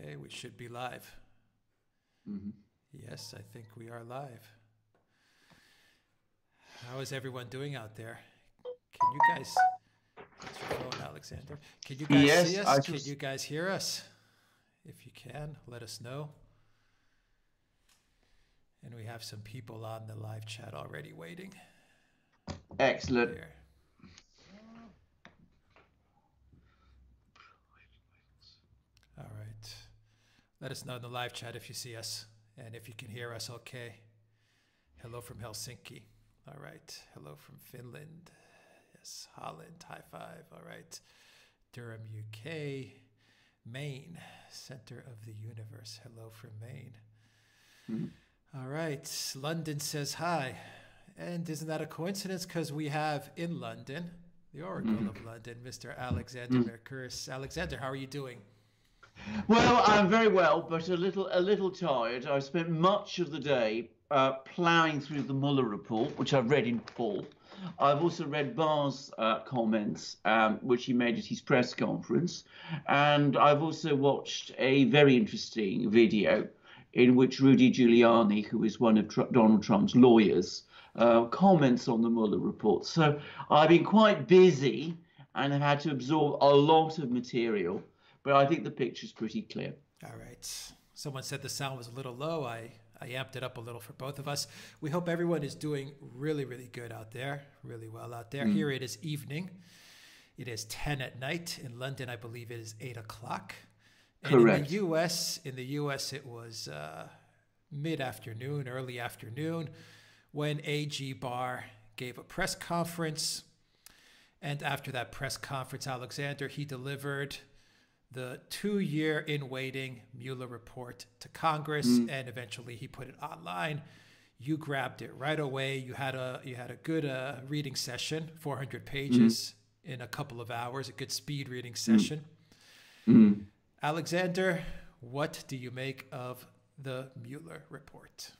Okay, we should be live. Mm-hmm. Yes, I think we are live. How is everyone doing out there? Can you guys? What's your phone, Alexander? Can you guys Yes, see us? I Can just- you guys hear us? If you can, let us know. And we have some people on the live chat already waiting. Excellent. Here. All right. Let us know in the live chat if you see us and if you can hear us okay. Hello from Helsinki. All right. Hello from Finland. Yes. Holland. High five. All right. Durham, UK. Maine. Center of the universe. Hello from Maine. Mhm. All right. London says hi. And isn't that a coincidence? Because we have in London, the Oracle Mhm. of London, Mr. Alexander Mhm. Mercouris. Alexander, how are you doing? Well, I'm very well, but a little a little tired. I spent much of the day uh, ploughing through the Mueller report, which I've read in full. I've also read Barr's uh, comments, um, which he made at his press conference, and I've also watched a very interesting video in which Rudy Giuliani, who is one of Tr- Donald Trump's lawyers, uh, comments on the Mueller report. So I've been quite busy and have had to absorb a lot of material but I think the picture's pretty clear. All right. Someone said the sound was a little low. I, I amped it up a little for both of us. We hope everyone is doing really, really good out there, really well out there. Here it is evening. It is 10 at night. In London, I believe it is 8 o'clock. And in the US, in the US, it was uh, mid afternoon, early afternoon, when AG Barr gave a press conference. And after that press conference, Alexander, he delivered the two year in waiting Mueller report to Congress, and eventually he put it online. You grabbed it right away. You had a you had a good uh, reading session, 400 pages in a couple of hours, a good speed reading session. Mm. Alexander, what do you make of the Mueller report?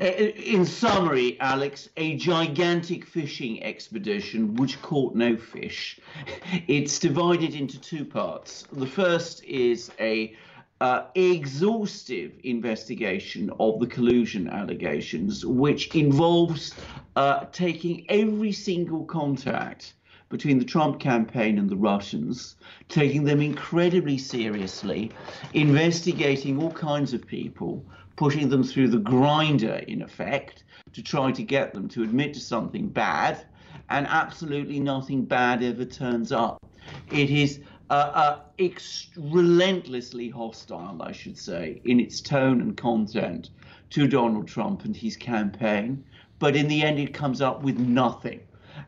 In summary, Alex, a gigantic fishing expedition which caught no fish. It's divided into two parts. The first is a uh, exhaustive investigation of the collusion allegations, which involves uh, taking every single contact between the Trump campaign and the Russians, taking them incredibly seriously, investigating all kinds of people, pushing them through the grinder, in effect, to try to get them to admit to something bad, and absolutely nothing bad ever turns up. It is uh, uh, ex- relentlessly hostile, I should say, in its tone and content to Donald Trump and his campaign, but in the end, it comes up with nothing.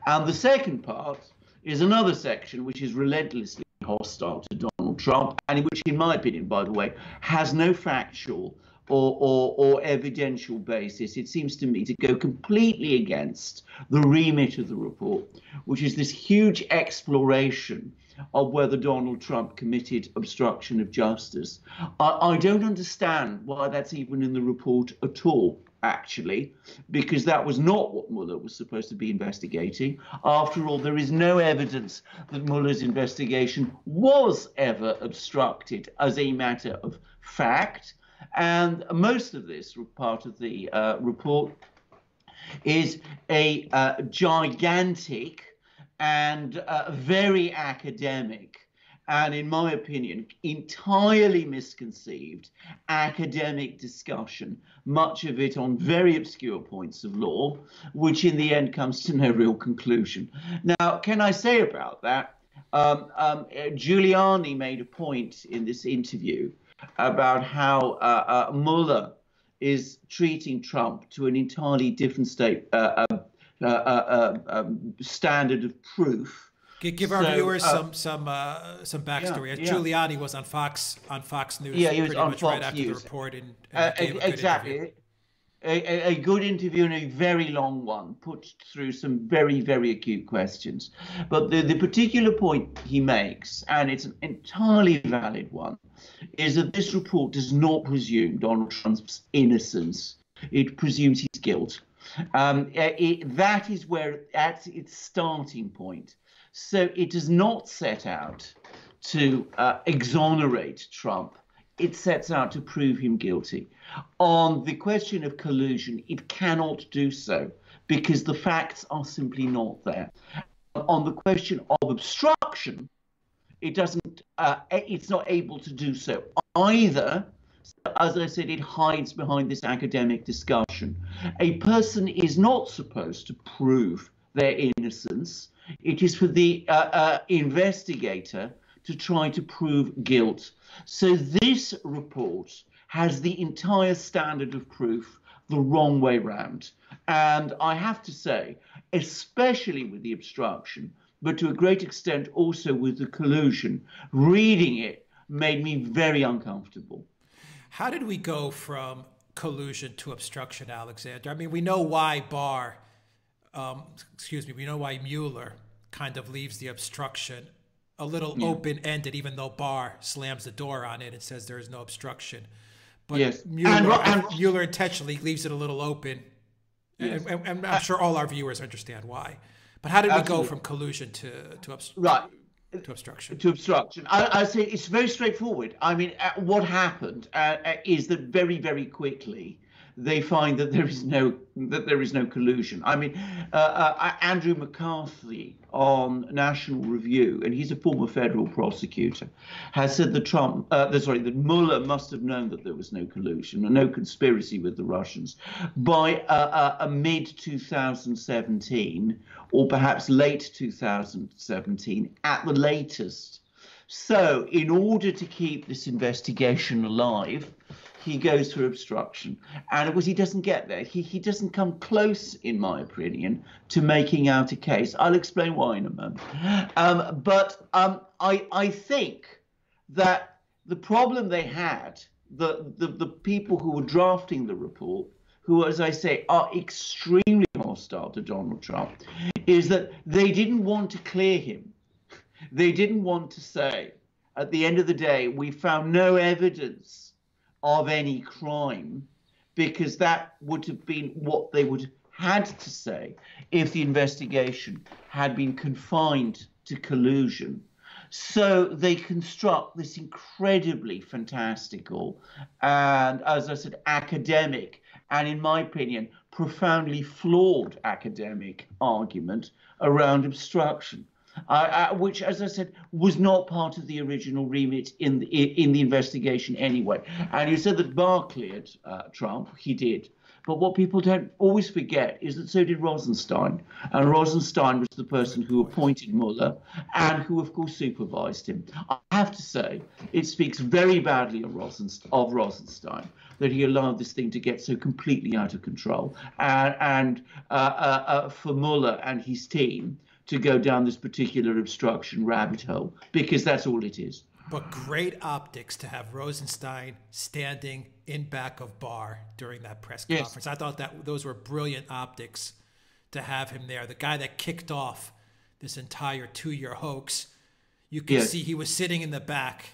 And the second part is another section which is relentlessly hostile to Donald Trump, and which, in my opinion, by the way, has no factual or, or, or evidential basis. It seems to me to go completely against the remit of the report, which is this huge exploration of whether Donald Trump committed obstruction of justice. I, I don't understand why that's even in the report at all actually, because that was not what Mueller was supposed to be investigating. After all, there is no evidence that Mueller's investigation was ever obstructed as a matter of fact. And most of this part of the uh, report is a uh, gigantic and uh, very academic and, in my opinion, entirely misconceived academic discussion, much of it on very obscure points of law, which in the end comes to no real conclusion. Now, can I say about that? Um, um, Giuliani made a point in this interview about how uh, uh, Mueller is treating Trump to an entirely different state uh, uh, uh, uh, um, standard of proof. Give our So, viewers some some uh, some backstory. yeah. Giuliani was on Fox on Fox News Yeah, he was pretty on much right Fox after the News. report and, and gave a good exactly. interview. A, a, good interview and a very long one, put through some very, very acute questions. But the, the particular point he makes, and it's an entirely valid one, is that this report does not presume Donald Trump's innocence. It presumes his guilt. Um, uh, it, that is where that's its starting point. So it does not set out to uh, exonerate Trump it sets out to prove him guilty. On the question of collusion, it cannot do so because the facts are simply not there. On the question of obstruction, it doesn't. Uh, it's not able to do so either. As I said, it hides behind this academic discussion. A person is not supposed to prove their innocence. It is for the uh, uh, investigator to try to prove guilt. So this report has the entire standard of proof the wrong way round. And I have to say, especially with the obstruction, but to a great extent also with the collusion, reading it made me very uncomfortable. How did we go from collusion to obstruction, Alexander? I mean, we know why Barr, um, excuse me, we know why Mueller kind of leaves the obstruction a little yeah. open ended, even though Barr slams the door on it and says there is no obstruction. But yes. Mueller, and, and, Mueller intentionally leaves it a little open. Yes. And, and, I'm sure all our viewers understand why. But how did we go from collusion to to, obst- right. to obstruction? To obstruction. I, I, say it's very straightforward. I mean, uh, what happened uh, uh is that very, very quickly they find that there is no that there is no collusion. I mean, uh, uh, Andrew McCarthy on National Review, and he's a former federal prosecutor, has said that Trump, uh, sorry, that Mueller must have known that there was no collusion and no conspiracy with the Russians by uh, uh, mid 2017 or perhaps late 2017 at the latest. So, in order to keep this investigation alive, he goes for obstruction. And of course, he doesn't get there. He, he doesn't come close, in my opinion, to making out a case. I'll explain why in a moment. Um, but um, I, I think that the problem they had, the, the, the people who were drafting the report, who, as I say, are extremely hostile to Donald Trump, is that they didn't want to clear him. They didn't want to say, at the end of the day, we found no evidence of any crime, because that would have been what they would had to say if the investigation had been confined to collusion. So they construct this incredibly fantastical and, as I said, academic and, in my opinion, profoundly flawed academic argument around obstruction uh, which, as I said, was not part of the original remit in the, in the investigation anyway. And you said that Barr cleared uh, Trump. He did. But what people don't always forget is that so did Rosenstein. And Rosenstein was the person who appointed Mueller and who, of course, supervised him. I have to say, it speaks very badly of Rosenstein, of Rosenstein that he allowed this thing to get so completely out of control. And, and uh, uh, uh for Mueller and his team, to go down this particular obstruction rabbit hole because that's all it is. But great optics to have Rosenstein standing in back of Barr during that press yes. conference. I thought that those were brilliant optics to have him there. The guy that kicked off this entire two-year hoax. You can yes. see he was sitting in the back,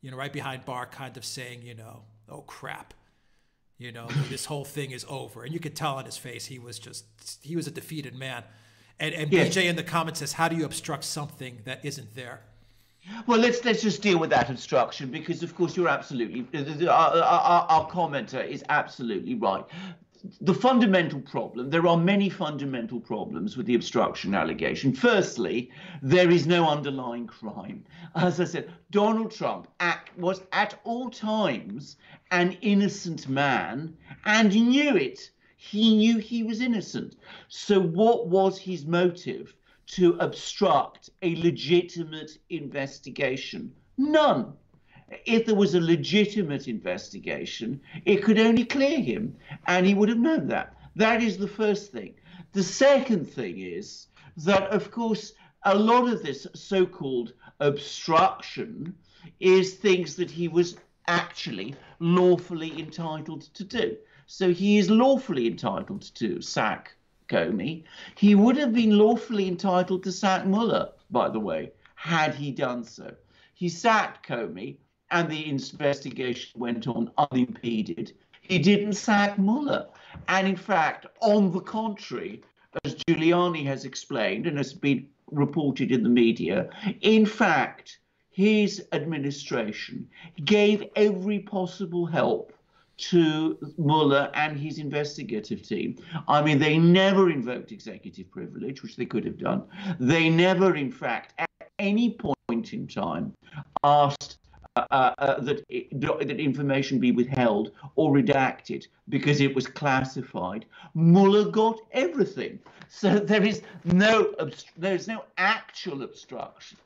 you know, right behind Barr, kind of saying, you know, oh crap, you know, this whole thing is over. And you could tell on his face he was just he was a defeated man. And, and yes. BJ in the comments says, how do you obstruct something that isn't there? Well, let's let's just deal with that obstruction because, of course, you're absolutely our, our, our commenter is absolutely right. The fundamental problem, there are many fundamental problems with the obstruction allegation. Firstly, there is no underlying crime. As I said, Donald Trump was at all times an innocent man and knew it. He knew he was innocent. So, what was his motive to obstruct a legitimate investigation? None. If there was a legitimate investigation, it could only clear him, and he would have known that. That is the first thing. The second thing is that, of course, a lot of this so called obstruction is things that he was actually lawfully entitled to do. So he is lawfully entitled to sack Comey. He would have been lawfully entitled to sack Mueller, by the way, had he done so. He sacked Comey, and the investigation went on unimpeded. He didn't sack Mueller. And in fact, on the contrary, as Giuliani has explained and has been reported in the media, in fact, his administration gave every possible help to Mueller and his investigative team. I mean, they never invoked executive privilege, which they could have done. They never, in fact, at any point in time, asked uh, uh, uh that, that information be withheld or redacted because it was classified. Mueller got everything. So there is no there is no actual obstruction.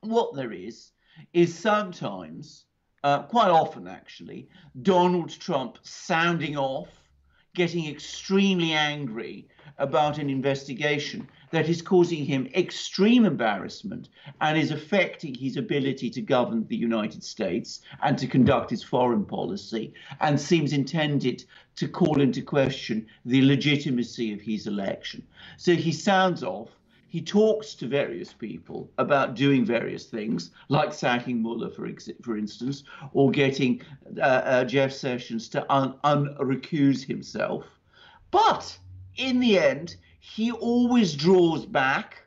What there is is sometimes uh, quite often actually, Donald Trump sounding off, getting extremely angry about an investigation that is causing him extreme embarrassment and is affecting his ability to govern the United States and to conduct his foreign policy, and seems intended to call into question the legitimacy of his election. So he sounds off he talks to various people about doing various things, like sacking Mueller, for, ex- for instance, or getting uh, uh, Jeff Sessions to un- unrecuse himself. But in the end, he always draws back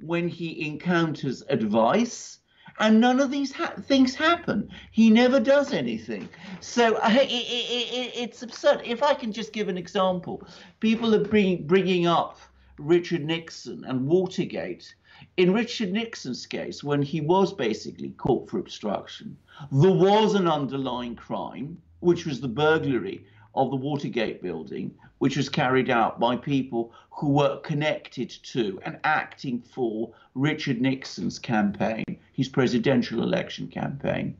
when he encounters advice and none of these ha- things happen. He never does anything. So uh, it, it, it, it's absurd. If I can just give an example, people are bring, bringing up Richard Nixon and Watergate. In Richard Nixon's case, when he was basically caught for obstruction, there was an underlying crime, which was the burglary of the Watergate building, which was carried out by people who were connected to and acting for Richard Nixon's campaign, his presidential election campaign.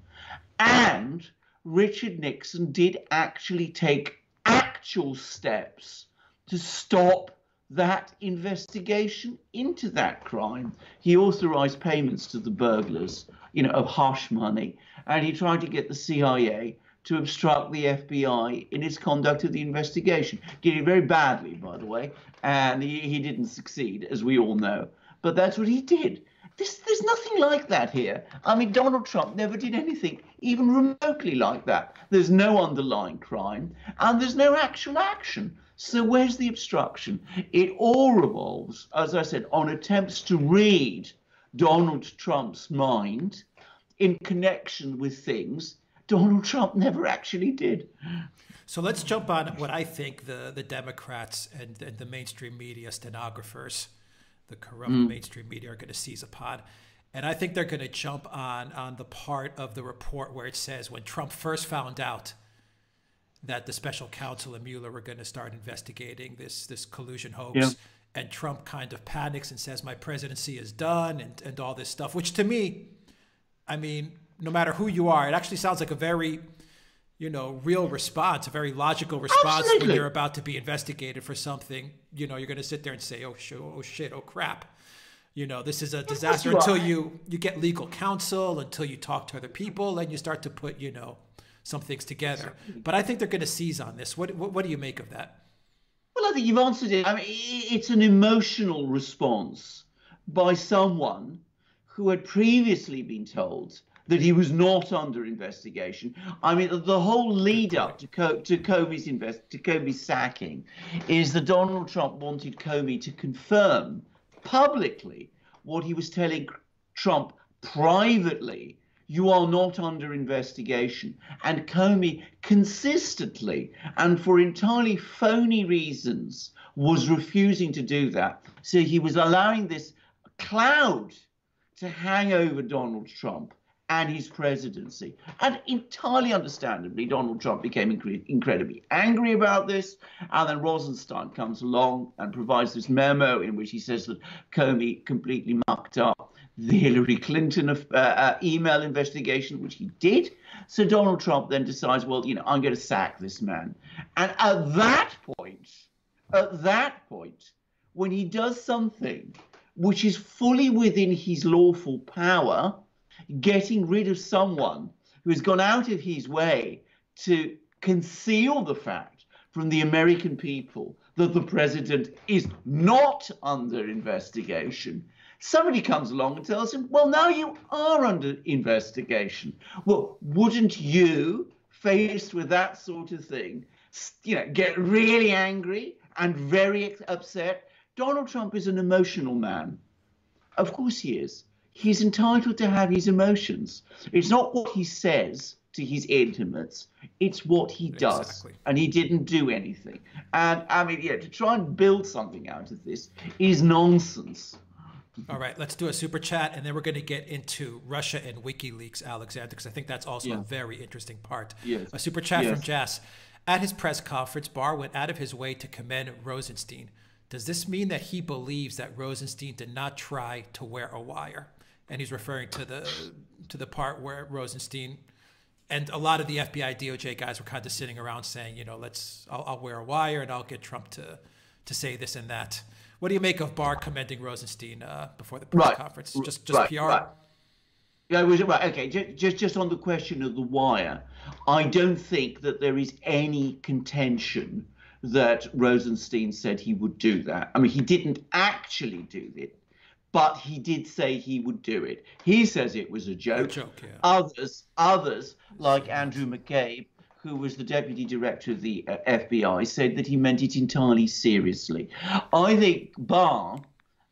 And Richard Nixon did actually take actual steps to stop that investigation into that crime. He authorized payments to the burglars, you know, of harsh money, and he tried to get the CIA to obstruct the FBI in its conduct of the investigation. Did it very badly, by the way, and he, he didn't succeed, as we all know. But that's what he did. This, there's nothing like that here. I mean, Donald Trump never did anything even remotely like that. There's no underlying crime, and there's no actual action. So where's the obstruction? It all revolves, as I said, on attempts to read Donald Trump's mind in connection with things Donald Trump never actually did. So let's jump on what I think the, the Democrats and, and the mainstream media stenographers, the corrupt mm. mainstream media, are going to seize upon. And I think they're going to jump on on the part of the report where it says when Trump first found out – that the special counsel and Mueller were going to start investigating this this collusion hoax. Yeah. And Trump kind of panics and says, "My presidency is done," and and all this stuff. Which to me, I mean, no matter who you are, it actually sounds like a very you know, real response, a very logical response Absolutely. when you're about to be investigated for something. You know, you're going to sit there and say, "Oh shit! Oh shit! Oh crap!" You know, this is a disaster until you you get legal counsel, until you talk to other people, and you start to put, you know, some things together. But I think they're going to seize on this. What, what, what do you make of that? Well, I think you've answered it. I mean, it's an emotional response by someone who had previously been told that he was not under investigation. I mean, the whole lead up to, Co- to Comey's invest to Comey's sacking is that Donald Trump wanted Comey to confirm publicly what he was telling Trump privately you are not under investigation. And Comey consistently and for entirely phony reasons was refusing to do that. So he was allowing this cloud to hang over Donald Trump and his presidency. And entirely understandably, Donald Trump became incre- incredibly angry about this. And then Rosenstein comes along and provides this memo in which he says that Comey completely mucked up the Hillary Clinton uh, uh, email investigation, which he did. So Donald Trump then decides, well, you know, I'm going to sack this man. And at that point, at that point, when he does something which is fully within his lawful power, getting rid of someone who has gone out of his way to conceal the fact from the American people that the president is not under investigation Somebody comes along and tells him, well, now you are under investigation. Well, wouldn't you, faced with that sort of thing, you know, get really angry and very upset? Donald Trump is an emotional man. Of course he is. he's entitled to have his emotions. It's not what he says to his intimates, it's what he does. Exactly. And he didn't do anything. And I mean, yeah, to try and build something out of this is nonsense. All right, let's do a super chat, and then we're going to get into Russia and WikiLeaks, Alexander, because I think that's also yeah. a very interesting part. Yes. A super chat yes. from Jas. At his press conference, Barr went out of his way to commend Rosenstein. Does this mean that he believes that Rosenstein did not try to wear a wire? And he's referring to the to the part where Rosenstein and a lot of the FBI DOJ guys were kind of sitting around saying, you know, let's I'll, I'll wear a wire and I'll get Trump to to say this and that. What do you make of Barr commending Rosenstein uh, before the press right. conference? Just just right. PR. Right. Yeah, was right. Okay, just just on the question of the wire, I don't think that there is any contention that Rosenstein said he would do that. I mean, he didn't actually do it, but he did say he would do it. He says it was a joke. A joke yeah. Others, others like Andrew McCabe, who was the deputy director of the uh, FBI, said that he meant it entirely seriously. I think Barr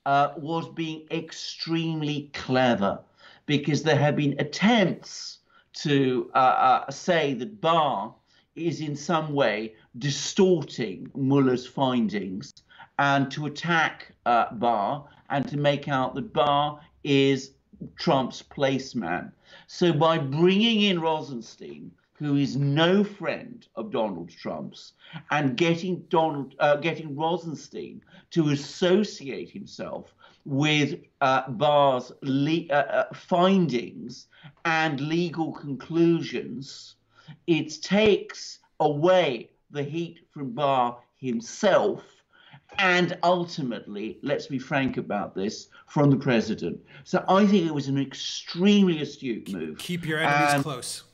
uh, was being extremely clever because there have been attempts to uh, uh, say that Barr is in some way distorting Mueller's findings and to attack uh, Barr and to make out that Barr is Trump's placeman. So by bringing in Rosenstein, who is no friend of Donald Trump's, and getting Donald, uh, getting Rosenstein to associate himself with uh, Barr's le- uh, uh, findings and legal conclusions, it takes away the heat from Barr himself and ultimately, let's be frank about this, from the president. So I think it was an extremely astute move. Keep your enemies and close.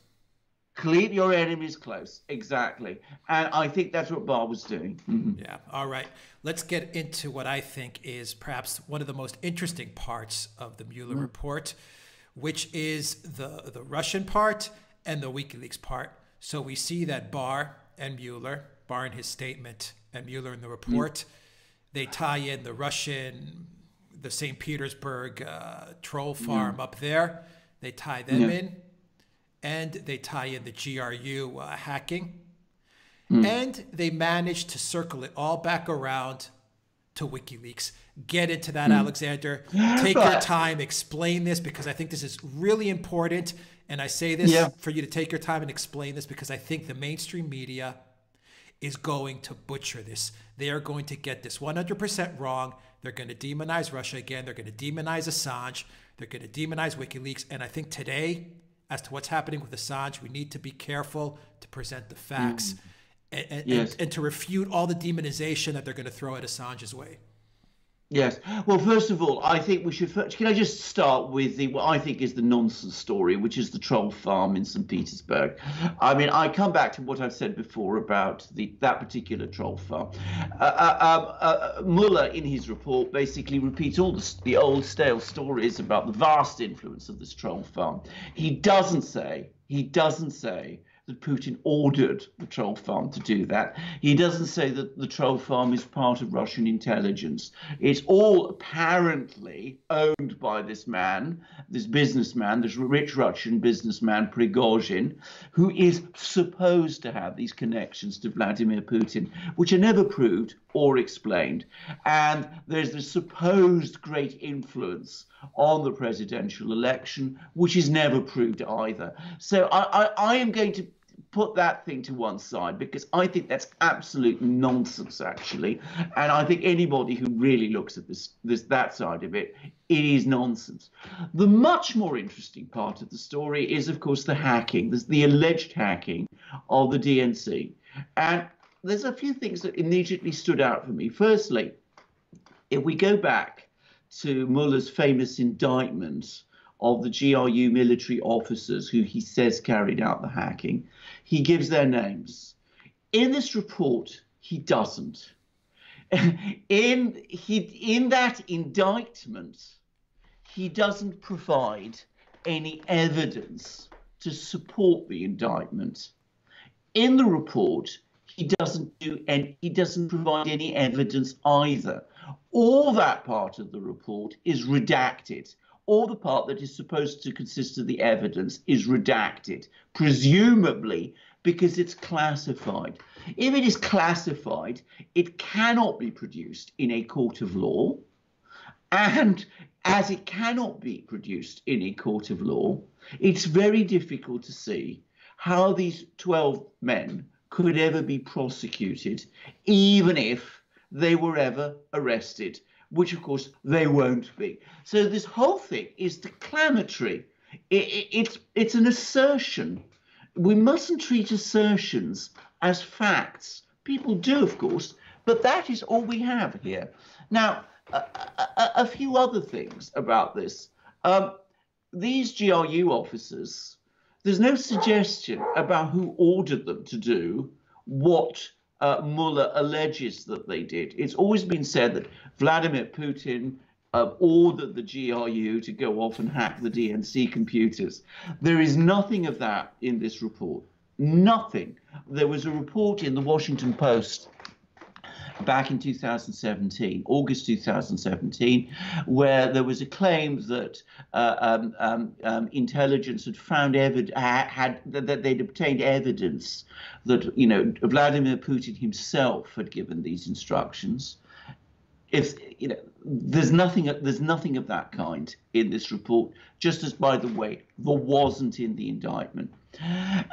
Keep your enemies close, exactly. And I think that's what Barr was doing. Mm-hmm. Yeah. All right. Let's get into what I think is perhaps one of the most interesting parts of the Mueller mm. report, which is the the Russian part and the WikiLeaks part. So we see that Barr and Mueller, Barr in his statement and Mueller in the report. Mm they tie in the Russian, the St. Petersburg uh, troll farm yeah. up there. They tie them yeah. in, and they tie in the GRU uh, hacking, mm. and they manage to circle it all back around to WikiLeaks. Get into that, mm. Alexander. Take your time, explain this because I think this is really important. And I say this yeah. for you to take your time and explain this because I think the mainstream media is going to butcher this. They are going to get this 100% wrong. They're going to demonize Russia again. They're going to demonize Assange. They're going to demonize WikiLeaks. And I think today, as to what's happening with Assange, we need to be careful to present the facts mm. and, and, yes. and, and to refute all the demonization that they're going to throw at Assange's way. Yes. Well, first of all, I think we should. First, Can I just start with the what I think is the nonsense story, which is the troll farm in St. Petersburg. I mean, I come back to what I've said before about the that particular troll farm. Uh, uh, um, uh, Mueller, in his report, basically repeats all the, the old stale stories about the vast influence of this troll farm. He doesn't say. He doesn't say that Putin ordered the troll farm to do that. He doesn't say that the troll farm is part of Russian intelligence. It's all apparently owned by this man, this businessman, this rich Russian businessman, Prigozhin, who is supposed to have these connections to Vladimir Putin, which are never proved or explained. And there's the supposed great influence on the presidential election, which is never proved either. So I, I, I am going to put that thing to one side because I think that's absolute nonsense, actually. And I think anybody who really looks at this, this that side of it, it is nonsense. The much more interesting part of the story is, of course, the hacking, the, the alleged hacking of the DNC. And there's a few things that immediately stood out for me. Firstly, if we go back to Mueller's famous indictment of the GRU military officers who he says carried out the hacking, he gives their names. In this report, he doesn't. in he in that indictment, he doesn't provide any evidence to support the indictment. In the report, he doesn't do and he doesn't provide any evidence either. All that part of the report is redacted or the part that is supposed to consist of the evidence is redacted, presumably because it's classified. If it is classified, it cannot be produced in a court of law. And as it cannot be produced in a court of law, it's very difficult to see how these 12 men could ever be prosecuted, even if they were ever arrested, which of course they won't be. So this whole thing is declamatory. It, it, it's, it's an assertion. We mustn't treat assertions as facts. People do, of course, but that is all we have here. Now, a, a, a few other things about this. Um, these GRU officers there's no suggestion about who ordered them to do what uh, Mueller alleges that they did. It's always been said that Vladimir Putin uh, ordered the GRU to go off and hack the DNC computers. There is nothing of that in this report. Nothing. There was a report in the Washington Post back in 2017, August 2017, where there was a claim that uh, um, um, um, intelligence had found evidence, had that they'd obtained evidence that you know Vladimir Putin himself had given these instructions. If you know, there's nothing, there's nothing of that kind in this report. Just as, by the way, there wasn't in the indictment.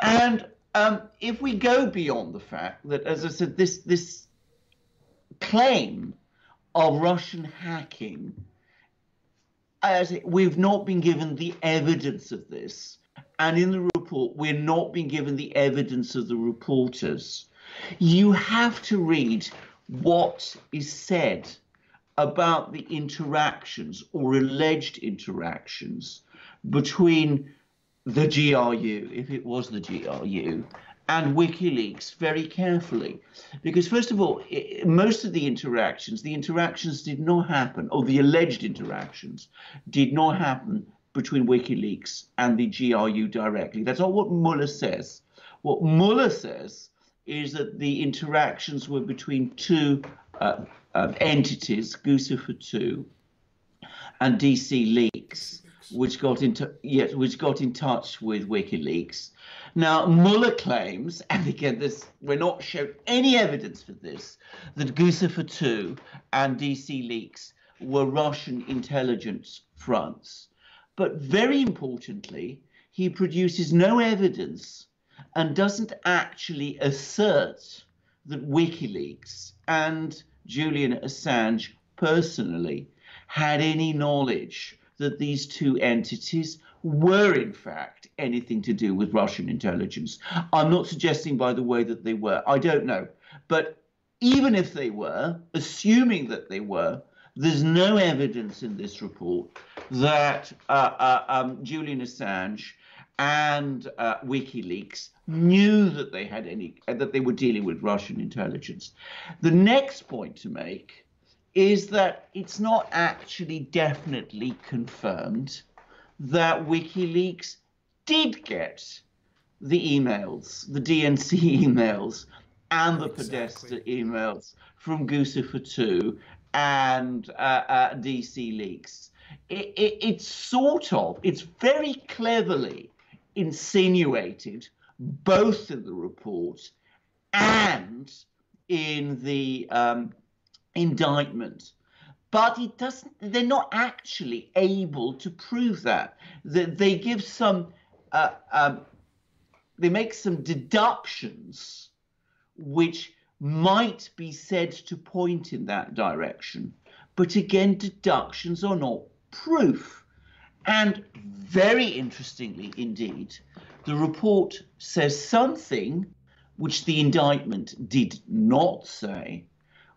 And um, if we go beyond the fact that, as I said, this this claim of Russian hacking, as we've not been given the evidence of this, and in the report, we're not being given the evidence of the reporters. You have to read what is said about the interactions or alleged interactions between the GRU, if it was the GRU, and WikiLeaks very carefully. Because, first of all, most of the interactions, the interactions did not happen, or the alleged interactions, did not happen between WikiLeaks and the GRU directly. That's not what Mueller says. What Mueller says is that the interactions were between two uh, uh, entities, Guccifer 2 and DC Leaks, which got into yes, which got in touch with WikiLeaks now, Mueller claims, and again, this we're not shown any evidence for this, that Guccifer 2 and DC leaks were Russian intelligence fronts. But very importantly, he produces no evidence and doesn't actually assert that WikiLeaks and Julian Assange personally had any knowledge that these two entities were in fact anything to do with Russian intelligence. I'm not suggesting, by the way, that they were. I don't know. But even if they were, assuming that they were, there's no evidence in this report that uh, uh, um, Julian Assange and uh, WikiLeaks knew that they had any that they were dealing with Russian intelligence. The next point to make is that it's not actually definitely confirmed that WikiLeaks did get the emails, the DNC emails, and the exactly. Podesta emails from Guccifer 2 and uh, uh, DC Leaks. It, it, it's sort of, it's very cleverly insinuated, both in the report and in the um, indictment. But it doesn't they're not actually able to prove that. They give some uh, um, they make some deductions which might be said to point in that direction. But again deductions are not proof. And very interestingly indeed the report says something which the indictment did not say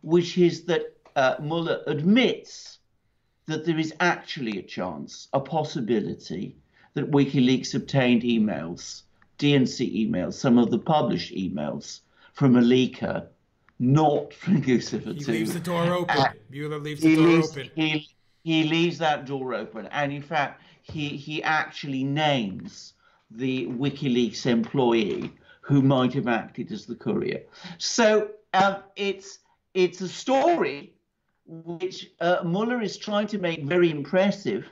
which is that uh, Mueller admits that there is actually a chance, a possibility, that WikiLeaks obtained emails, DNC emails, some of the published emails from a leaker, not from Guccifer He leaves the door open. Uh, Mueller leaves the door leaves, open. He, he leaves that door open. And in fact, he, he actually names the WikiLeaks employee who might have acted as the courier. So um, it's it's a story which uh, Mueller is trying to make very impressive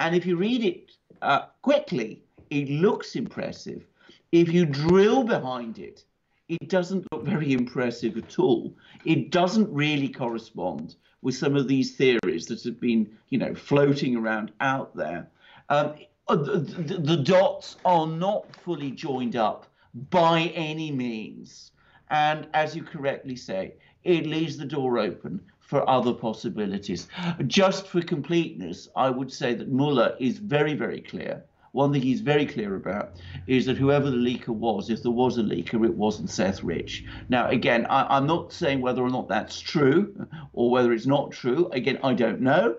And if you read it uh, quickly, it looks impressive. If you drill behind it, it doesn't look very impressive at all. It doesn't really correspond with some of these theories that have been, you know, floating around out there. Um, uh, the, the, the dots are not fully joined up by any means. And as you correctly say, it leaves the door open for other possibilities. Just for completeness, I would say that Mueller is very, very clear. One thing he's very clear about is that whoever the leaker was, if there was a leaker, it wasn't Seth Rich. Now, again, I, am not saying whether or not that's true or whether it's not true. Again, I don't know.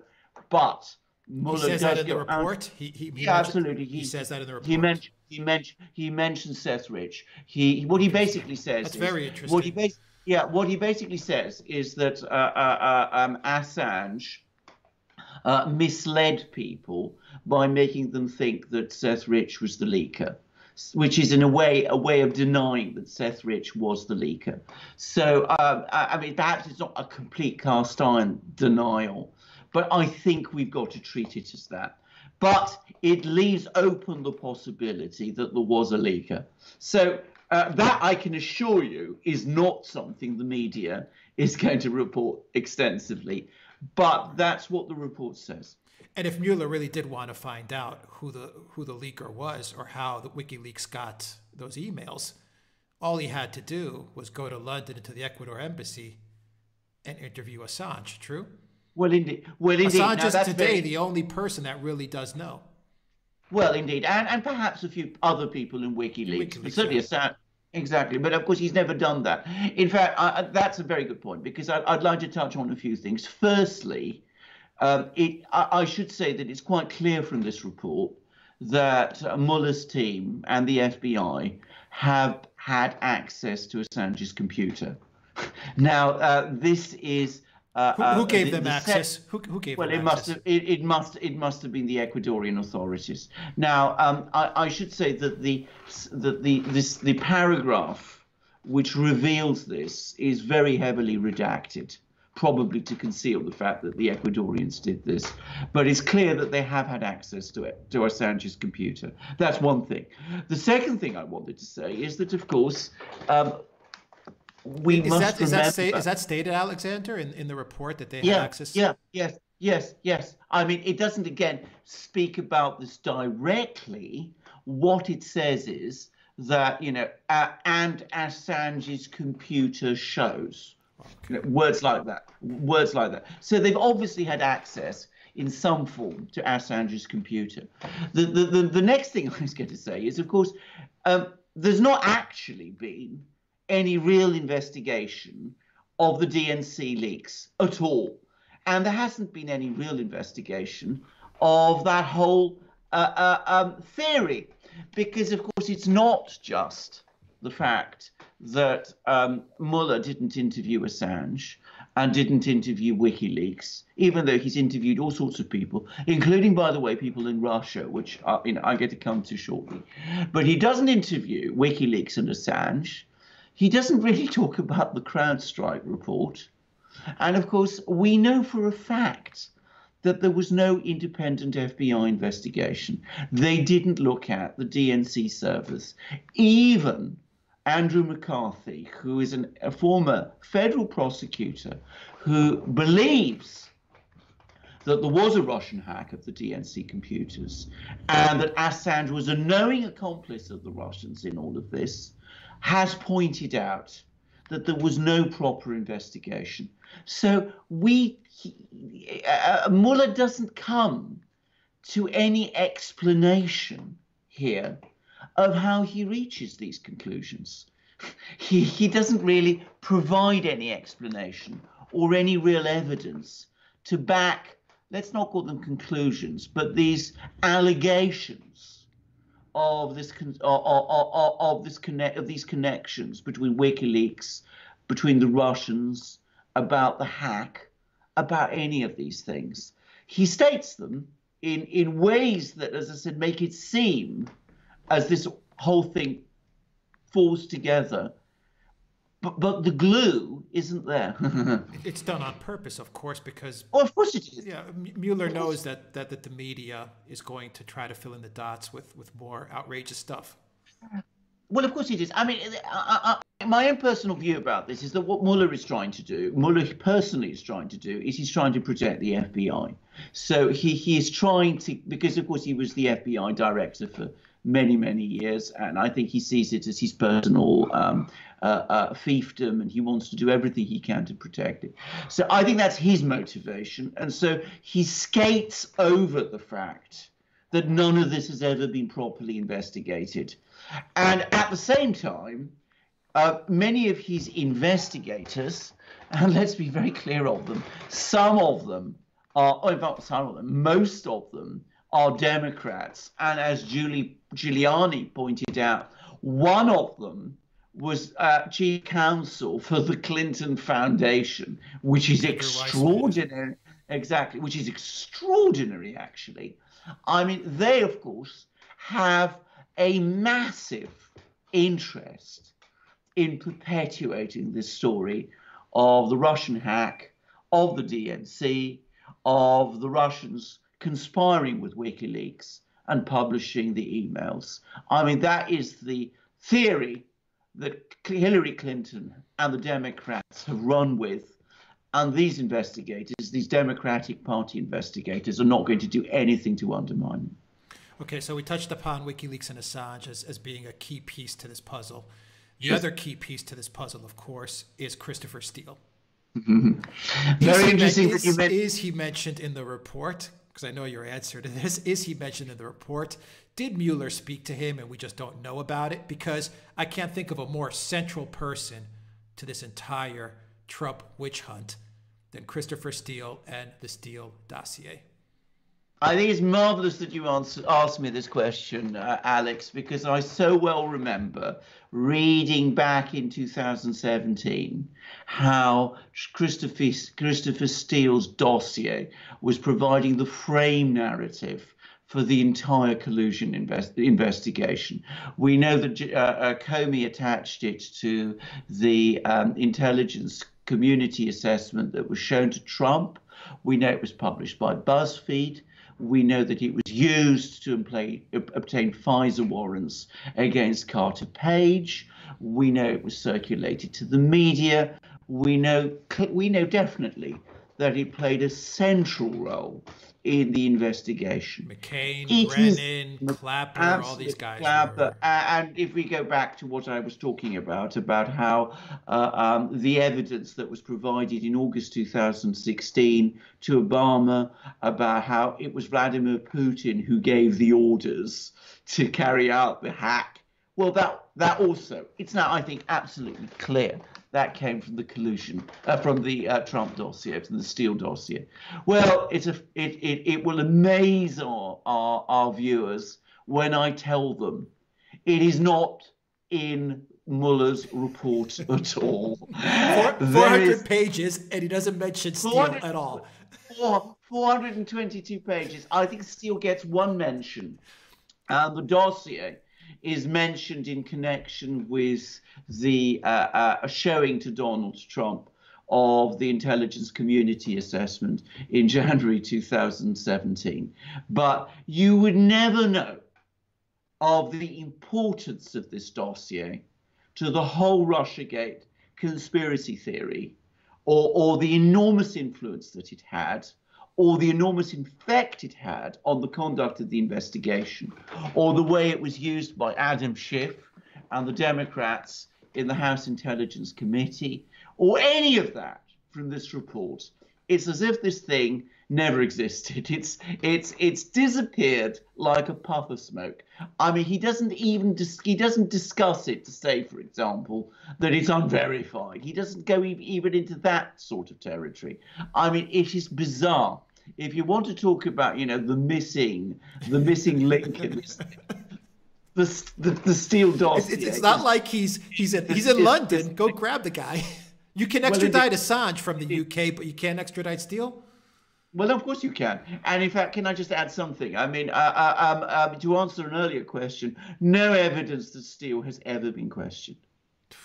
But Mueller he says that in the report. He, he, he yeah, absolutely. He, he, says that in the report. He mentioned he mentioned he mentioned Seth Rich. He what he basically says. That's is, very interesting. What he basically yeah, what he basically says is that uh, uh, uh, um, Assange uh, misled people by making them think that Seth Rich was the leaker, which is in a way a way of denying that Seth Rich was the leaker. So um, I mean, perhaps it's not a complete cast iron denial, but I think we've got to treat it as that. But it leaves open the possibility that there was a leaker. So uh, that I can assure you is not something the media is going to report extensively, but that's what the report says. And if Mueller really did want to find out who the who the leaker was or how the WikiLeaks got those emails, all he had to do was go to London to the Ecuador embassy and interview Assange. True. Well, indeed. Well, indeed. Assange now, is today very... the only person that really does know. Well, indeed, and and perhaps a few other people in WikiLeaks, WikiLeaks certainly yeah. Assange. Exactly, but of course he's never done that. In fact, I, that's a very good point because I, would like to touch on a few things. Firstly, um, it, I, I, should say that it's quite clear from this report that Mueller's team and the FBI have had access to Assange's computer. now, uh, this is uh, who, who, uh, gave uh, them the access? Set, who, who, gave well, them it access? must have it, it, must it must have been the Ecuadorian authorities. Now, um, I, I, should say that the that the this the paragraph which reveals this is very heavily redacted, probably to conceal the fact that the Ecuadorians did this. But it's clear that they have had access to it to Assange's computer. That's one thing. The second thing I wanted to say is that, of course. Um, we is must that, is that, is that stated, Alexander, in, in the report that they yeah, have access? Yeah, yes, yes, yes. I mean, it doesn't again speak about this directly. What it says is that you know, uh, and Assange's computer shows. Okay. You know, words like that. Words like that. So they've obviously had access in some form to Assange's computer. The the the, the next thing I was going to say is, of course, um, there's not actually been any real investigation of the DNC leaks at all. And there hasn't been any real investigation of that whole uh, uh, um, theory, because, of course, it's not just the fact that um, Mueller didn't interview Assange and didn't interview WikiLeaks, even though he's interviewed all sorts of people, including, by the way, people in Russia, which uh, you know, I get to come to shortly. But he doesn't interview WikiLeaks and Assange. He doesn't really talk about the CrowdStrike report. And of course, we know for a fact that there was no independent FBI investigation. They didn't look at the DNC servers. Even Andrew McCarthy, who is an, a former federal prosecutor who believes that there was a Russian hack of the DNC computers and that Assange was a knowing accomplice of the Russians in all of this, has pointed out that there was no proper investigation. So we, he, uh, Mueller doesn't come to any explanation here of how he reaches these conclusions. He, he doesn't really provide any explanation or any real evidence to back, let's not call them conclusions, but these allegations of this of, of, of this connect of these connections between WikiLeaks, between the Russians, about the hack, about any of these things. He states them in in ways that, as I said, make it seem as this whole thing falls together but but the glue isn't there. it's done on purpose, of course, because. Oh, of course it is. Yeah, Mueller knows that, that that the media is going to try to fill in the dots with with more outrageous stuff. Well, of course it is. I mean, I, I, my own personal view about this is that what Mueller is trying to do, Mueller personally is trying to do, is he's trying to protect the FBI. So he, he is trying to, because of course he was the FBI director for many, many years, and I think he sees it as his personal um, uh, uh, fiefdom, and he wants to do everything he can to protect it. So I think that's his motivation, and so he skates over the fact that none of this has ever been properly investigated. And at the same time, uh, many of his investigators, and let's be very clear of them, some of them are, oh, not some of them, most of them are Democrats. And as Rudy Giuliani pointed out, one of them was uh, chief counsel for the Clinton Foundation, which is extraordinary. Exactly, which is extraordinary, actually. I mean, they, of course, have a massive interest in perpetuating this story of the Russian hack, of the DNC, of the Russians conspiring with WikiLeaks and publishing the emails. I mean, that is the theory that Hillary Clinton and the Democrats have run with. And these investigators, these Democratic Party investigators, are not going to do anything to undermine them. Okay, so we touched upon WikiLeaks and Assange as, as being a key piece to this puzzle. The yes. other key piece to this puzzle, of course, is Christopher Steele. Mm-hmm. Very interesting. Is, is, is he mentioned in the report? Because I know your answer to this. Is he mentioned in the report? Did Mueller speak to him and we just don't know about it? Because I can't think of a more central person to this entire Trump witch hunt than Christopher Steele and the Steele dossier. I think it's marvelous that you answer, asked me this question, uh, Alex, because I so well remember reading back in 2017 how Christopher, Christopher Steele's dossier was providing the frame narrative for the entire collusion invest, investigation. We know that uh, uh, Comey attached it to the um, intelligence community assessment that was shown to Trump. We know it was published by BuzzFeed. We know that it was used to obtain FISA warrants against Carter Page. We know it was circulated to the media. We know we know definitely that it played a central role in the investigation. McCain, it Brennan, Clapper, all these guys. Clapper. And if we go back to what I was talking about, about how uh, um, the evidence that was provided in August 2016 to Obama about how it was Vladimir Putin who gave the orders to carry out the hack. Well, that that also, it's now, I think, absolutely clear that came from the collusion, uh, from the uh, Trump dossier, from the Steele dossier. Well, it's a, it, it, it will amaze our, our, our viewers when I tell them it is not in Mueller's report at all. Four, 400 is, pages, and he doesn't mention Steele at all. 422 pages. I think Steele gets one mention. And the dossier is mentioned in connection with the uh, uh, showing to Donald Trump of the intelligence community assessment in January 2017. But you would never know of the importance of this dossier to the whole Russiagate conspiracy theory or, or the enormous influence that it had or the enormous effect it had on the conduct of the investigation, or the way it was used by Adam Schiff and the Democrats in the House Intelligence Committee, or any of that from this report. It's as if this thing never existed. It's it's it's disappeared like a puff of smoke. I mean, he doesn't even dis- he doesn't discuss it to say, for example, that it's unverified. He doesn't go e- even into that sort of territory. I mean, it is bizarre. If you want to talk about, you know, the missing the missing link in this. The, the, the Steele dossier. It's, it's, not like he's he's in he's in London. Go grab the guy. You can extradite well, Assange from the UK, but you can't extradite Steele. Well, of course you can. And in fact, can I just add something? I mean, uh, uh, um, um, to answer an earlier question, no evidence that Steele has ever been questioned.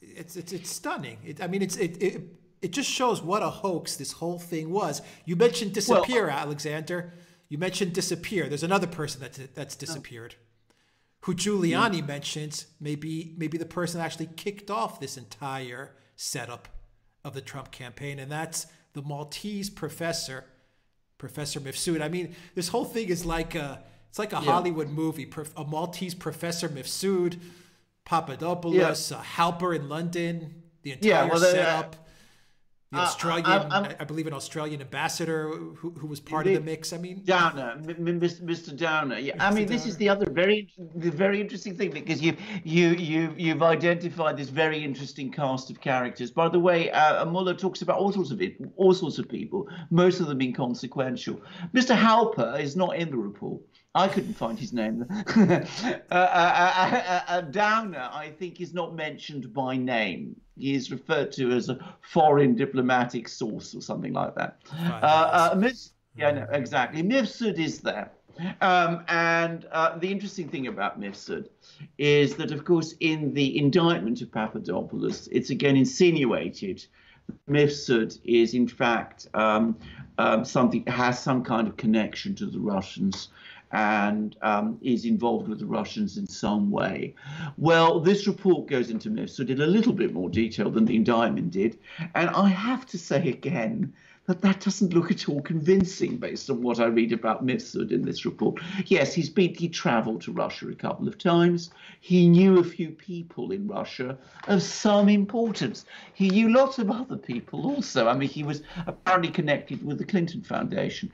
it's it's, it's stunning. It, I mean, it's it, it it just shows what a hoax this whole thing was. You mentioned disappear, well, Alexander. You mentioned disappear. There's another person that's that's disappeared, who Giuliani mentions maybe maybe the person actually kicked off this entire setup of the Trump campaign, and that's the Maltese professor, Professor Mifsud. I mean, this whole thing is like a it's like a yeah. Hollywood movie. A Maltese Professor Mifsud, Papadopoulos, yeah. a Halper in London, the entire yeah, well, setup. Uh, the Australian, uh, I believe, an Australian ambassador who, who was part of the mix. I mean, Downer, Mr. Downer. Yeah, Mr. I mean, Downer. this is the other very, the very interesting thing because you, you, you, you've identified this very interesting cast of characters. By the way, uh, Mueller talks about all sorts of it, all sorts of people, most of them inconsequential. Mr. Halper is not in the report. I couldn't find his name. uh, uh, uh, uh, Downer, I think, is not mentioned by name. He is referred to as a foreign diplomatic source or something like that. yeah, no, exactly. Mifsud is there. Um, and uh, the interesting thing about Mifsud is that, of course, in the indictment of Papadopoulos, it's again insinuated Mifsud is, in fact, um, um, something has some kind of connection to the Russians and um, is involved with the Russians in some way. Well, this report goes into Mifsud in a little bit more detail than the indictment did, and I have to say again that that doesn't look at all convincing based on what I read about Mifsud in this report. Yes, he's been he travelled to Russia a couple of times. He knew a few people in Russia of some importance. He knew lots of other people also. I mean, he was apparently connected with the Clinton Foundation,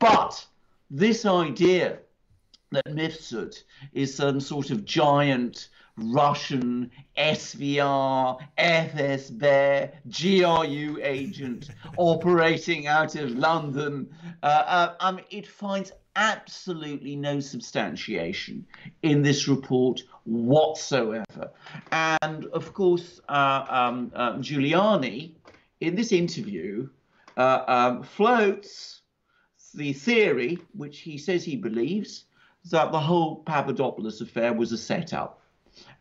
but this idea that Mifsud is some sort of giant Russian SVR, FSB, GRU agent operating out of London, uh, uh, um, it finds absolutely no substantiation in this report whatsoever. And of course, uh, um, uh, Giuliani, in this interview, uh, um, floats the theory, which he says he believes, that the whole Papadopoulos affair was a setup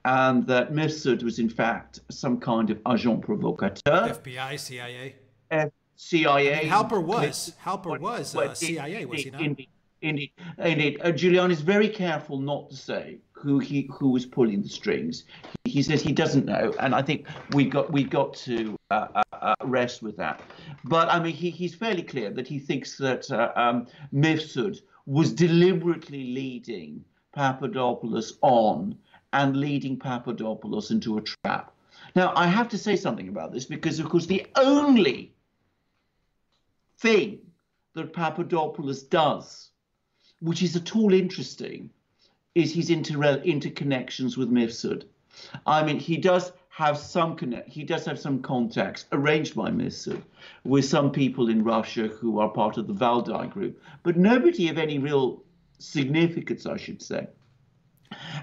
and that Mifsud was in fact some kind of agent provocateur. FBI, CIA. Uh, CIA. I mean, Halper was. Halper was uh, CIA, was he not? Indeed, indeed. indeed. Uh, Giuliani is very careful not to say who he who was pulling the strings. He, says he doesn't know, and I think we got we got to uh, uh, uh, rest with that. But I mean, he, he's fairly clear that he thinks that uh, um, Mifsud was deliberately leading Papadopoulos on and leading Papadopoulos into a trap. Now, I have to say something about this because, of course, the only thing that Papadopoulos does, which is at all interesting, is his inter- interconnections with Mifsud. I mean, he does have some connect. He does have some contacts arranged by Mifsud with some people in Russia who are part of the Valdai group, but nobody of any real significance, I should say.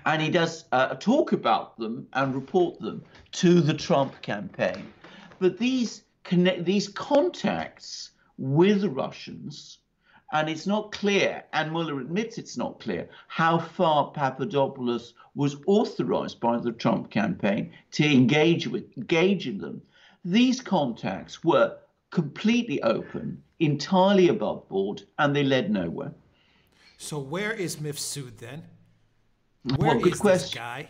And he does uh, talk about them and report them to the Trump campaign. But these connect, these contacts with the Russians and it's not clear, and Mueller admits it's not clear, how far Papadopoulos was authorized by the Trump campaign to engage with engage in them. These contacts were completely open, entirely above board, and they led nowhere. So where is Mifsud then? Where well, is question. this guy?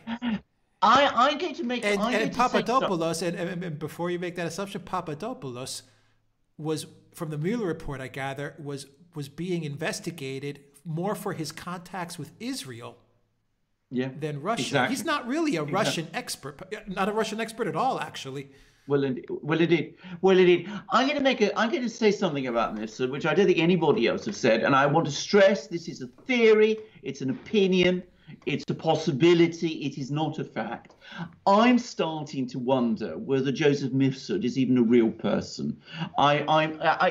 I, I'm going to make and, and Papadopoulos, and, and, and before you make that assumption, Papadopoulos was from the Mueller report, I gather, was was being investigated more for his contacts with Israel yeah, than Russia. Exactly. He's not really a exactly. Russian expert, not a Russian expert at all, actually. Well, indeed. Well, indeed. Well, indeed. I'm going to make a. I'm going to say something about this, uh, which I don't think anybody else has said, and I want to stress: this is a theory. It's an opinion. It's a possibility. It is not a fact. I'm starting to wonder whether Joseph Mifsud is even a real person. I, I, I, I,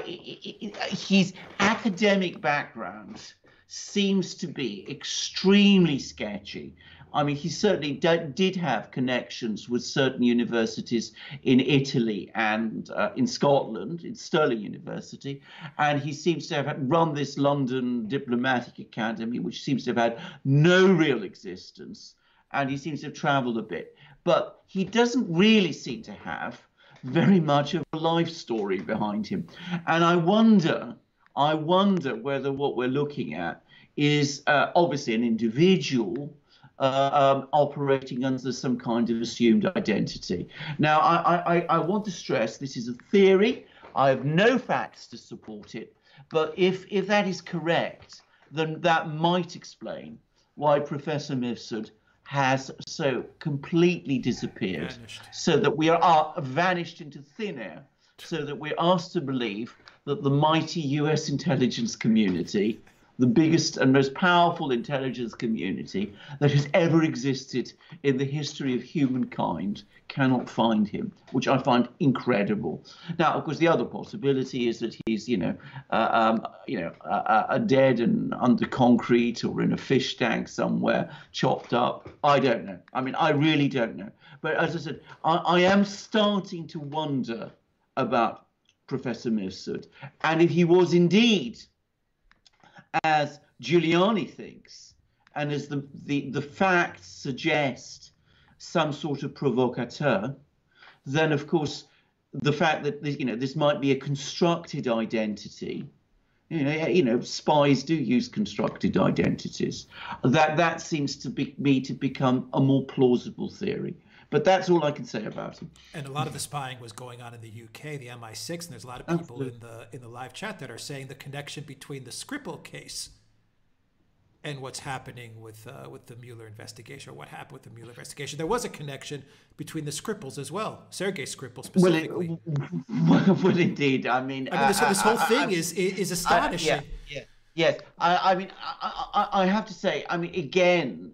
his academic background seems to be extremely sketchy. I mean, he certainly did have connections with certain universities in Italy and uh, in Scotland, in Stirling University, and he seems to have run this London Diplomatic Academy, which seems to have had no real existence. and he seems to have traveled a bit. But he doesn't really seem to have very much of a life story behind him. And I wonder, I wonder whether what we're looking at is uh, obviously an individual um, operating under some kind of assumed identity. Now, I, I, I want to stress this is a theory. I have no facts to support it. But if, if that is correct, then that might explain why Professor Mifsud has so completely disappeared, vanished. so that we are vanished into thin air, so that we're asked to believe that the mighty US intelligence community the biggest and most powerful intelligence community that has ever existed in the history of humankind cannot find him, which I find incredible. Now, of course, the other possibility is that he's, you know, uh, um, you know, uh, uh, dead and under concrete or in a fish tank somewhere, chopped up. I don't know. I mean, I really don't know. But as I said, I, I am starting to wonder about Professor Mifsud, and if he was indeed as Giuliani thinks, and as the, the, the facts suggest some sort of provocateur, then of course the fact that you know this might be a constructed identity. You know, you know, spies do use constructed identities. That that seems to be me to become a more plausible theory. But that's all I can say about him. And a lot of the spying was going on in the UK, the MI6, and there's a lot of people Absolutely. in the in the live chat that are saying the connection between the Skripal case and what's happening with uh, with the Mueller investigation, or what happened with the Mueller investigation. There was a connection between the Skripals as well, Sergei Skripal specifically. Well, it, well, indeed. I mean, I mean, this, uh, this whole thing I, is is astonishing. I, yeah, yeah. Yes, I, I mean, I, I, have to say, I mean, again,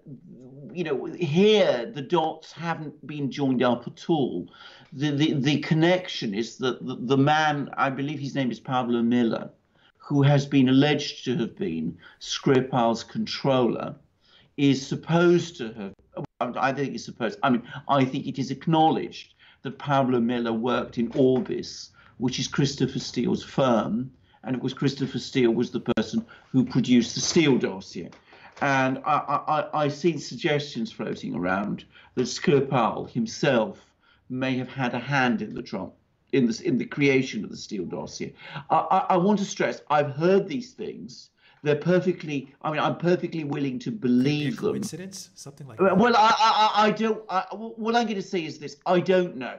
you know, here the dots haven't been joined up at all. The the, the connection is that the, the man, I believe his name is Pablo Miller, who has been alleged to have been Skripal's controller, is supposed to have. I think it's supposed. I mean, I think it is acknowledged that Pablo Miller worked in Orbis, which is Christopher Steele's firm, and it was Christopher Steele was the person who produced the Steele dossier. And I, I, I've seen suggestions floating around that Skripal himself may have had a hand in the Trump in the in the creation of the Steele dossier. I, I, I, want to stress I've heard these things. They're perfectly. I mean, I'm perfectly willing to believe them. Coincidence, something like that. Well, I I, I don't. I, what I'm going to say is this: I don't know.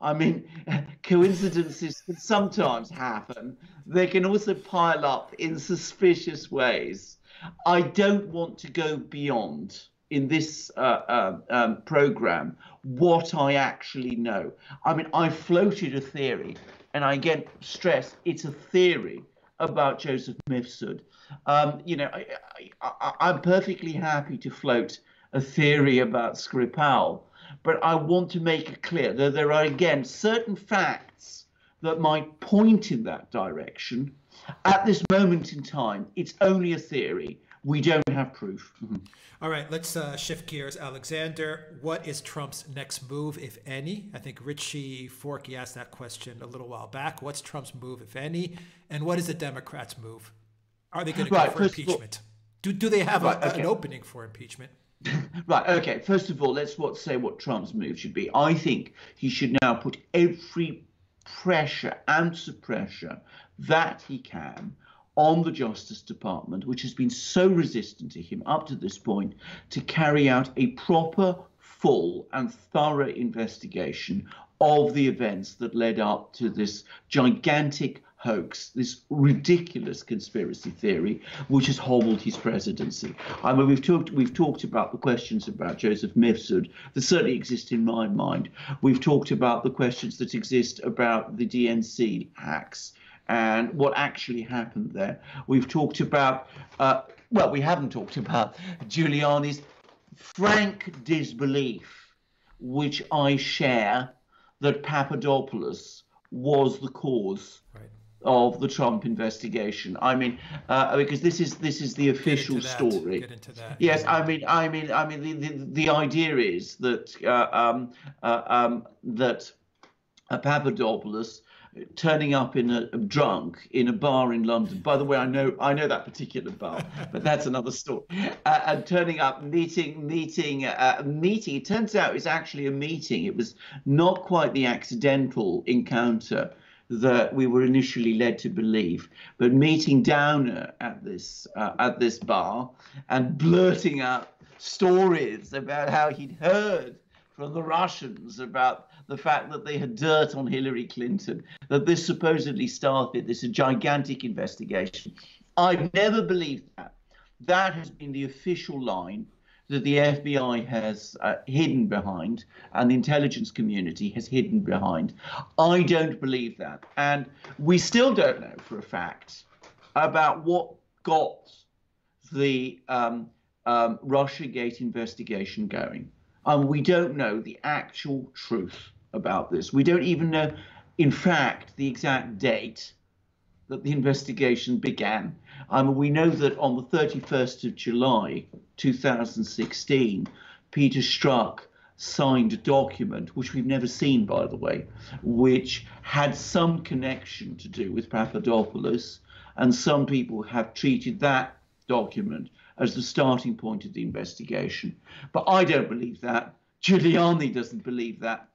I mean, coincidences can sometimes happen. They can also pile up in suspicious ways. I don't want to go beyond in this uh, uh, um, program what I actually know. I mean, I floated a theory, and I again stress it's a theory about Joseph Mifsud. Um, you know, I, am perfectly happy to float a theory about Skripal, but I want to make it clear that there are again certain facts that might point in that direction at this moment in time, it's only a theory. We don't have proof. Mm-hmm. All right, let's uh, shift gears. Alexander, what is Trump's next move, if any? I think Richie Forkey asked that question a little while back. What's Trump's move, if any? And what is the Democrats' move? Are they going to right, go for impeachment? All, do, do they have right, a, okay. an opening for impeachment? right, okay. First of all, let's what, say what Trump's move should be. I think he should now put every pressure and suppression that he can on the Justice Department, which has been so resistant to him up to this point, to carry out a proper, full, and thorough investigation of the events that led up to this gigantic hoax, this ridiculous conspiracy theory, which has hobbled his presidency. I mean, we've talked we've talked about the questions about Joseph Mifsud that certainly exist in my mind. We've talked about the questions that exist about the DNC hacks and what actually happened there. We've talked about, uh, well, we haven't talked about Giuliani's frank disbelief, which I share, that Papadopoulos was the cause. Right. Of the Trump investigation, I mean, uh, because this is this is the official story. Yes, yeah. I mean, I mean, I mean, the the, the idea is that uh, um, uh, um, that Papadopoulos turning up in a, a, drunk in a bar in London. By the way, I know I know that particular bar, but that's another story. Uh, and turning up, meeting, meeting, uh, meeting. It turns out it's actually a meeting. It was not quite the accidental encounter that we were initially led to believe, but meeting Downer at this uh, at this bar and blurting out stories about how he'd heard from the Russians about the fact that they had dirt on Hillary Clinton, that this supposedly started this gigantic investigation. I've never believed that. That has been the official line that the FBI has uh, hidden behind and the intelligence community has hidden behind. I don't believe that. And we still don't know for a fact about what got the um, um, Russiagate investigation going. And we don't know the actual truth about this. We don't even know, in fact, the exact date that the investigation began. Um, we know that on the 31st of July 2016, Peter Strzok signed a document, which we've never seen, by the way, which had some connection to do with Papadopoulos. And some people have treated that document as the starting point of the investigation. But I don't believe that. Giuliani doesn't believe that.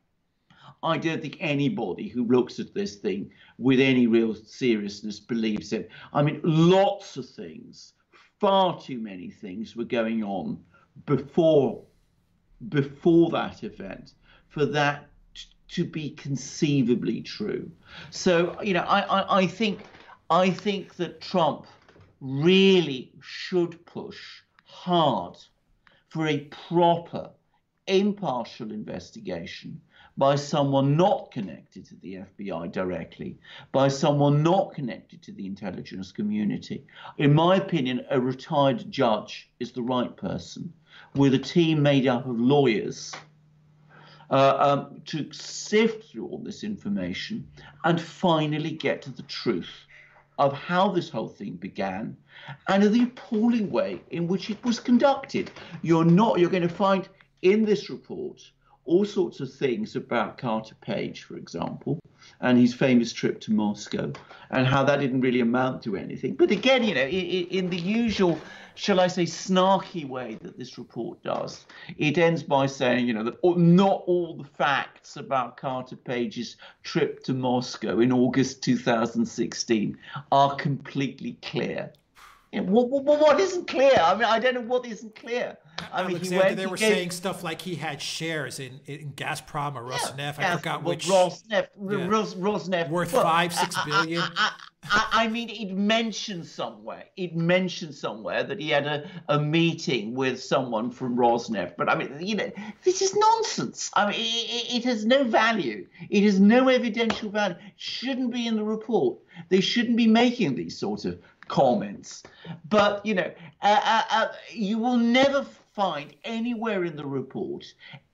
I don't think anybody who looks at this thing with any real seriousness believes it. I mean, lots of things, far too many things were going on before before that event for that to be conceivably true. So, you know, I, I, I think I think that Trump really should push hard for a proper, impartial investigation by someone not connected to the FBI directly, by someone not connected to the intelligence community. In my opinion, a retired judge is the right person with a team made up of lawyers. Uh, um, to sift through all this information and finally get to the truth of how this whole thing began and of the appalling way in which it was conducted. You're not, you're going to find in this report all sorts of things about Carter Page, for example, and his famous trip to Moscow, and how that didn't really amount to anything. But again, you know, in, in the usual, shall I say, snarky way that this report does, it ends by saying, you know, that not all the facts about Carter Page's trip to Moscow in August 2016 are completely clear. What, what, what isn't clear? I mean, I don't know what isn't clear. I mean, Alexander, went, they were gave, saying stuff like he had shares in, in Gazprom or Rosneft. Yeah, I forgot which. Rosneft, yeah. Ros, Rosneft worth well, five, six billion. I, I, I, mean, it mentioned somewhere. It mentioned somewhere that he had a, a meeting with someone from Rosneft. But I mean, you know, this is nonsense. I mean, it, it has no value. It has no evidential value. It shouldn't be in the report. They shouldn't be making these sort of comments. But, you know, uh, uh, uh, you will never find anywhere in the report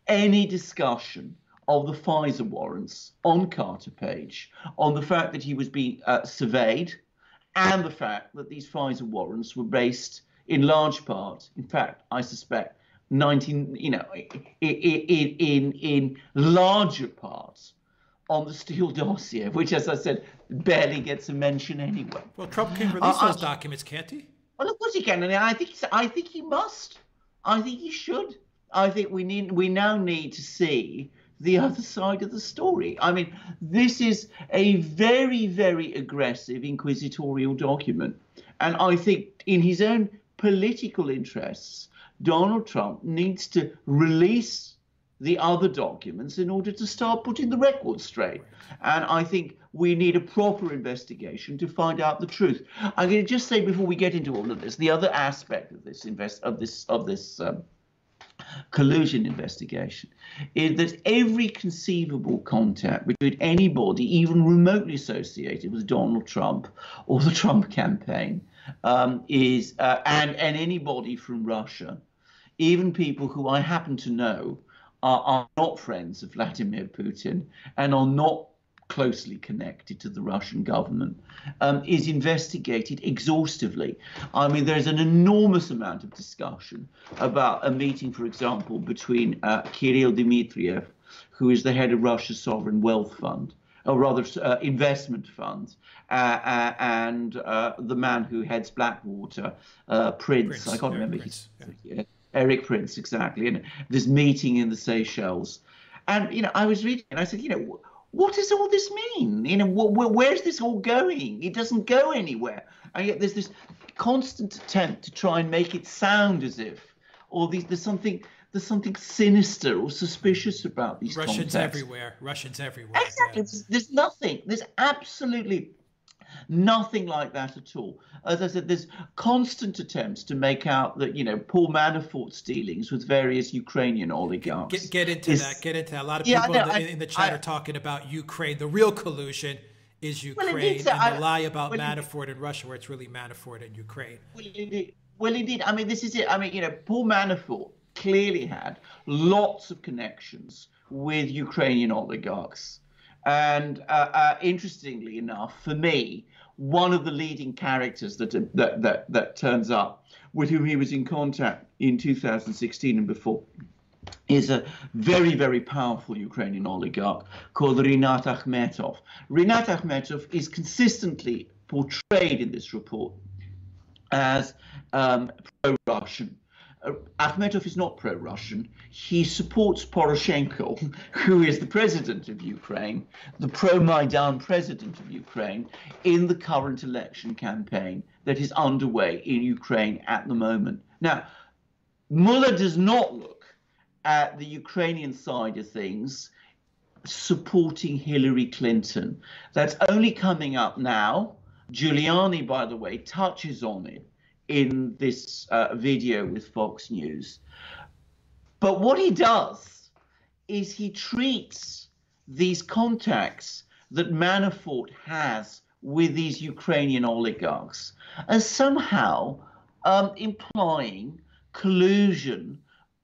any discussion of the FISA warrants on Carter Page, on the fact that he was being uh, surveyed, and the fact that these FISA warrants were based in large part, in fact, I suspect, 19, you know, in, in, in larger parts on the Steele dossier, which, as I said, barely gets a mention anyway. Well, Trump can release uh, those documents, can't he? Well, of course he can, and I think I think he must. I think he should. I think we need we now need to see the other side of the story. I mean, this is a very very aggressive inquisitorial document, and I think in his own political interests, Donald Trump needs to release the other documents in order to start putting the record straight. And I think we need a proper investigation to find out the truth. I'm going to just say before we get into all of this, the other aspect of this invest of this of this um, collusion investigation is that every conceivable contact between anybody, even remotely associated with Donald Trump or the Trump campaign, um, is uh, and and anybody from Russia, even people who I happen to know are, are not friends of Vladimir Putin and are not closely connected to the Russian government, um, is investigated exhaustively. I mean, there's an enormous amount of discussion about a meeting, for example, between uh, Kirill Dmitriev, who is the head of Russia's sovereign wealth fund, or rather uh, investment fund, uh, uh, and uh, the man who heads Blackwater, uh, Prince, Prince, I can't Eric remember Prince, his, yeah. Erik Prince exactly, and this meeting in the Seychelles, and you know I was reading and I said, you know, what does all this mean? You know, wh- where's this all going? It doesn't go anywhere, and yet there's this constant attempt to try and make it sound as if all these there's something there's something sinister or suspicious about these Russians contexts. everywhere. Russians everywhere. Exactly. Yeah. There's nothing. There's absolutely nothing like that at all. As I said, there's constant attempts to make out that you know Paul Manafort's dealings with various Ukrainian oligarchs. Get, get into is, that. Get into that. A lot of people yeah, in, the, I, in, the, chat I, are talking about Ukraine. The real collusion is Ukraine, well, and the I, lie about well, Manafort and Russia, where it's really Manafort and Ukraine. Well indeed. well, indeed. I mean, this is it. I mean, you know, Paul Manafort clearly had lots of connections with Ukrainian oligarchs. And uh, uh, interestingly enough, for me, one of the leading characters that, that, that, that turns up with whom he was in contact in 2016 and before is a very, very powerful Ukrainian oligarch called Rinat Akhmetov. Rinat Akhmetov is consistently portrayed in this report as um, pro Russian. Uh, Akhmetov is not pro-Russian. He supports Poroshenko, who is the president of Ukraine, the pro-Maidan president of Ukraine, in the current election campaign that is underway in Ukraine at the moment. Now, Mueller does not look at the Ukrainian side of things supporting Hillary Clinton. That's only coming up now. Giuliani, by the way, touches on it in this uh, video with Fox News. But what he does is he treats these contacts that Manafort has with these Ukrainian oligarchs as somehow um, implying collusion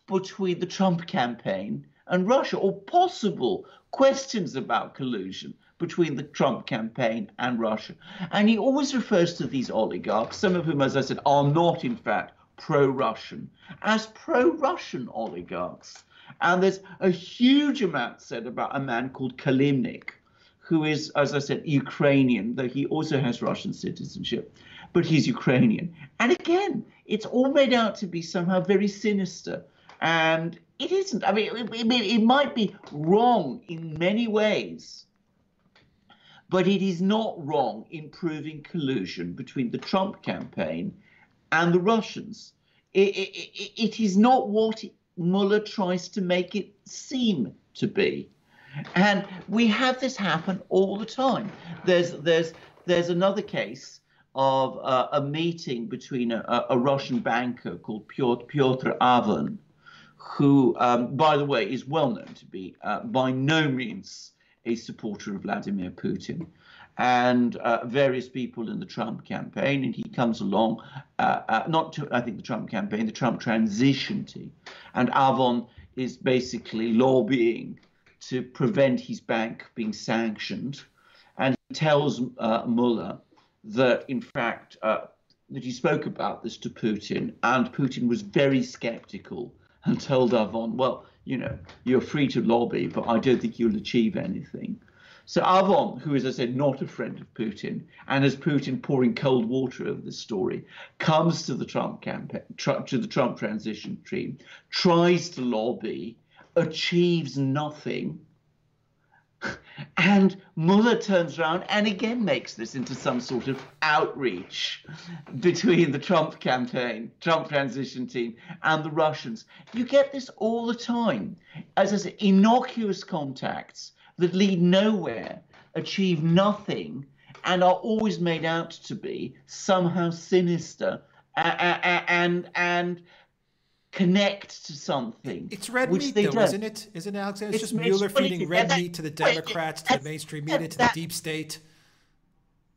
between the Trump campaign and Russia, or possible questions about collusion between the Trump campaign and Russia. And he always refers to these oligarchs, some of whom, as I said, are not in fact pro Russian, as pro Russian oligarchs. And there's a huge amount said about a man called Kilimnik, who is, as I said, Ukrainian, though he also has Russian citizenship, but he's Ukrainian. And again, it's all made out to be somehow very sinister. And it isn't. I mean, it, it, it might be wrong in many ways but it is not wrong in proving collusion between the Trump campaign and the Russians. it, it, it is not what Mueller tries to make it seem to be. And we have this happen all the time. There's there's there's another case of uh, a meeting between a, a, Russian banker called Pyotr, Piotr Aven, who, um, by the way, is well known to be uh, by no means a supporter of Vladimir Putin and uh, various people in the Trump campaign. And he comes along, uh, uh, not to, I think, the Trump campaign, the Trump transition team. And Aven is basically lobbying to prevent his bank being sanctioned. And he tells uh, Mueller that, in fact, uh, that he spoke about this to Putin, and Putin was very skeptical and told Aven, well, you know, you're free to lobby, but I don't think you'll achieve anything. So Aven, who is, as I said, not a friend of Putin, and as Putin pouring cold water over this story, comes to the Trump campaign, to the Trump transition team, tries to lobby, achieves nothing, and Mueller turns around and again makes this into some sort of outreach between the Trump campaign, Trump transition team, and the Russians. You get this all the time. As say, innocuous contacts that lead nowhere, achieve nothing, and are always made out to be somehow sinister and and, and connect to something. It's red meat, though, don't. isn't it? Isn't it, Alexander? It's, it's just Mueller feeding red that, meat to the Democrats, to the mainstream media, to the deep state.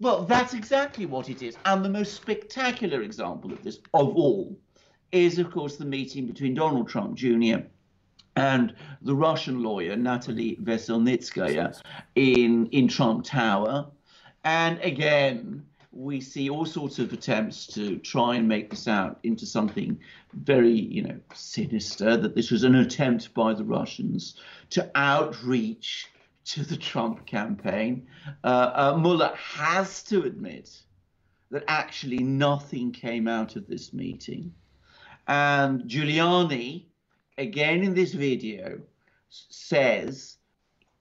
Well, that's exactly what it is. And the most spectacular example of this, of all, is, of course, the meeting between Donald Trump Jr. and the Russian lawyer, Natalie Veselnitskaya, in, in Trump Tower. And again, we see all sorts of attempts to try and make this out into something very, you know, sinister, that this was an attempt by the Russians to outreach to the Trump campaign. Uh, uh, Mueller has to admit that actually nothing came out of this meeting. And Giuliani, again in this video, says,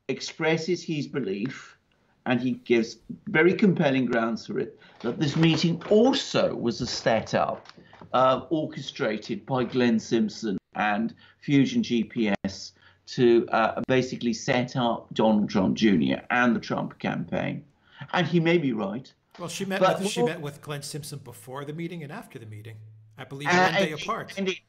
expresses his belief, and he gives very compelling grounds for it, that this meeting also was a setup uh, orchestrated by Glenn Simpson and Fusion GPS to uh, basically set up Donald Trump Jr. and the Trump campaign. And he may be right. Well, she met but, with, she met with Glenn Simpson before the meeting and after the meeting. I believe uh, one day apart. Indeed,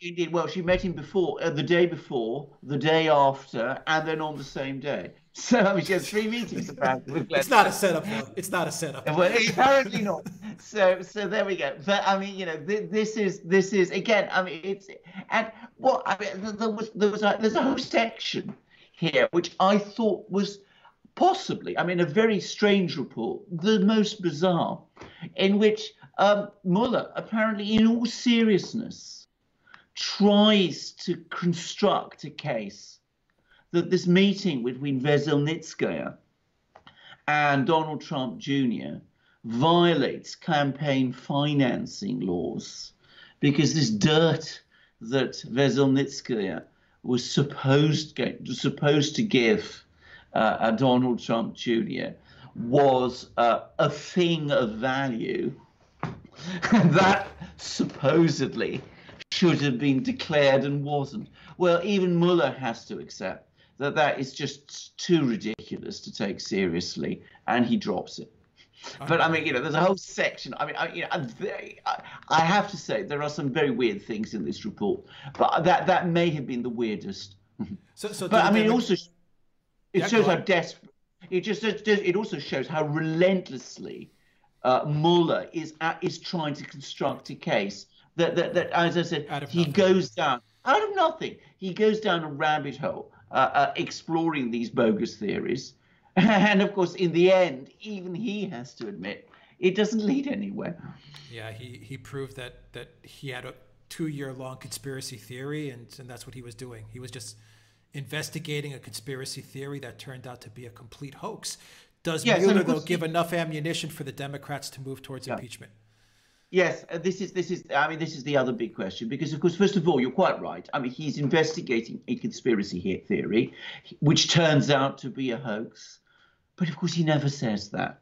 indeed. Well, she met him before, uh, the day before, the day after, and then on the same day. So I mean, she had three meetings apparently. With. It's not a setup, though. It's not a setup. Well, apparently not. So, so there we go. But I mean, you know, th- this is this is again. I mean, it's and what I mean, there was there was a, there's a whole section here which I thought was possibly, I mean, a very strange report, the most bizarre, in which um, Mueller, apparently in all seriousness, tries to construct a case that this meeting between Veselnitskaya and Donald Trump Jr. violates campaign financing laws because this dirt that Veselnitskaya was supposed supposed to give uh, Donald Trump Jr. was uh, a thing of value that supposedly should have been declared and wasn't. Well, even Mueller has to accept that that is just too ridiculous to take seriously, and he drops it. But I mean, you know, there's a whole section. I mean, I, you know, very, I, I have to say there are some very weird things in this report, but that that may have been the weirdest. So, so but I mean, also it yeah, shows how desperate. It just it also shows how relentlessly uh, Mueller is at, is trying to construct a case that that, that as I said, he nothing. goes down out of nothing. He goes down a rabbit hole, uh, uh, Uh, uh, exploring these bogus theories, and of course, in the end, even he has to admit it doesn't lead anywhere. Yeah, he he proved that that he had a two year long conspiracy theory, and and that's what he was doing. He was just investigating a conspiracy theory that turned out to be a complete hoax. Does Mueller, though, give enough ammunition for the Democrats to move towards yeah. impeachment? Yes, uh, this is this is. I mean, this is the other big question because, of course, first of all, you're quite right. I mean, he's investigating a conspiracy theory, which turns out to be a hoax, but of course, he never says that.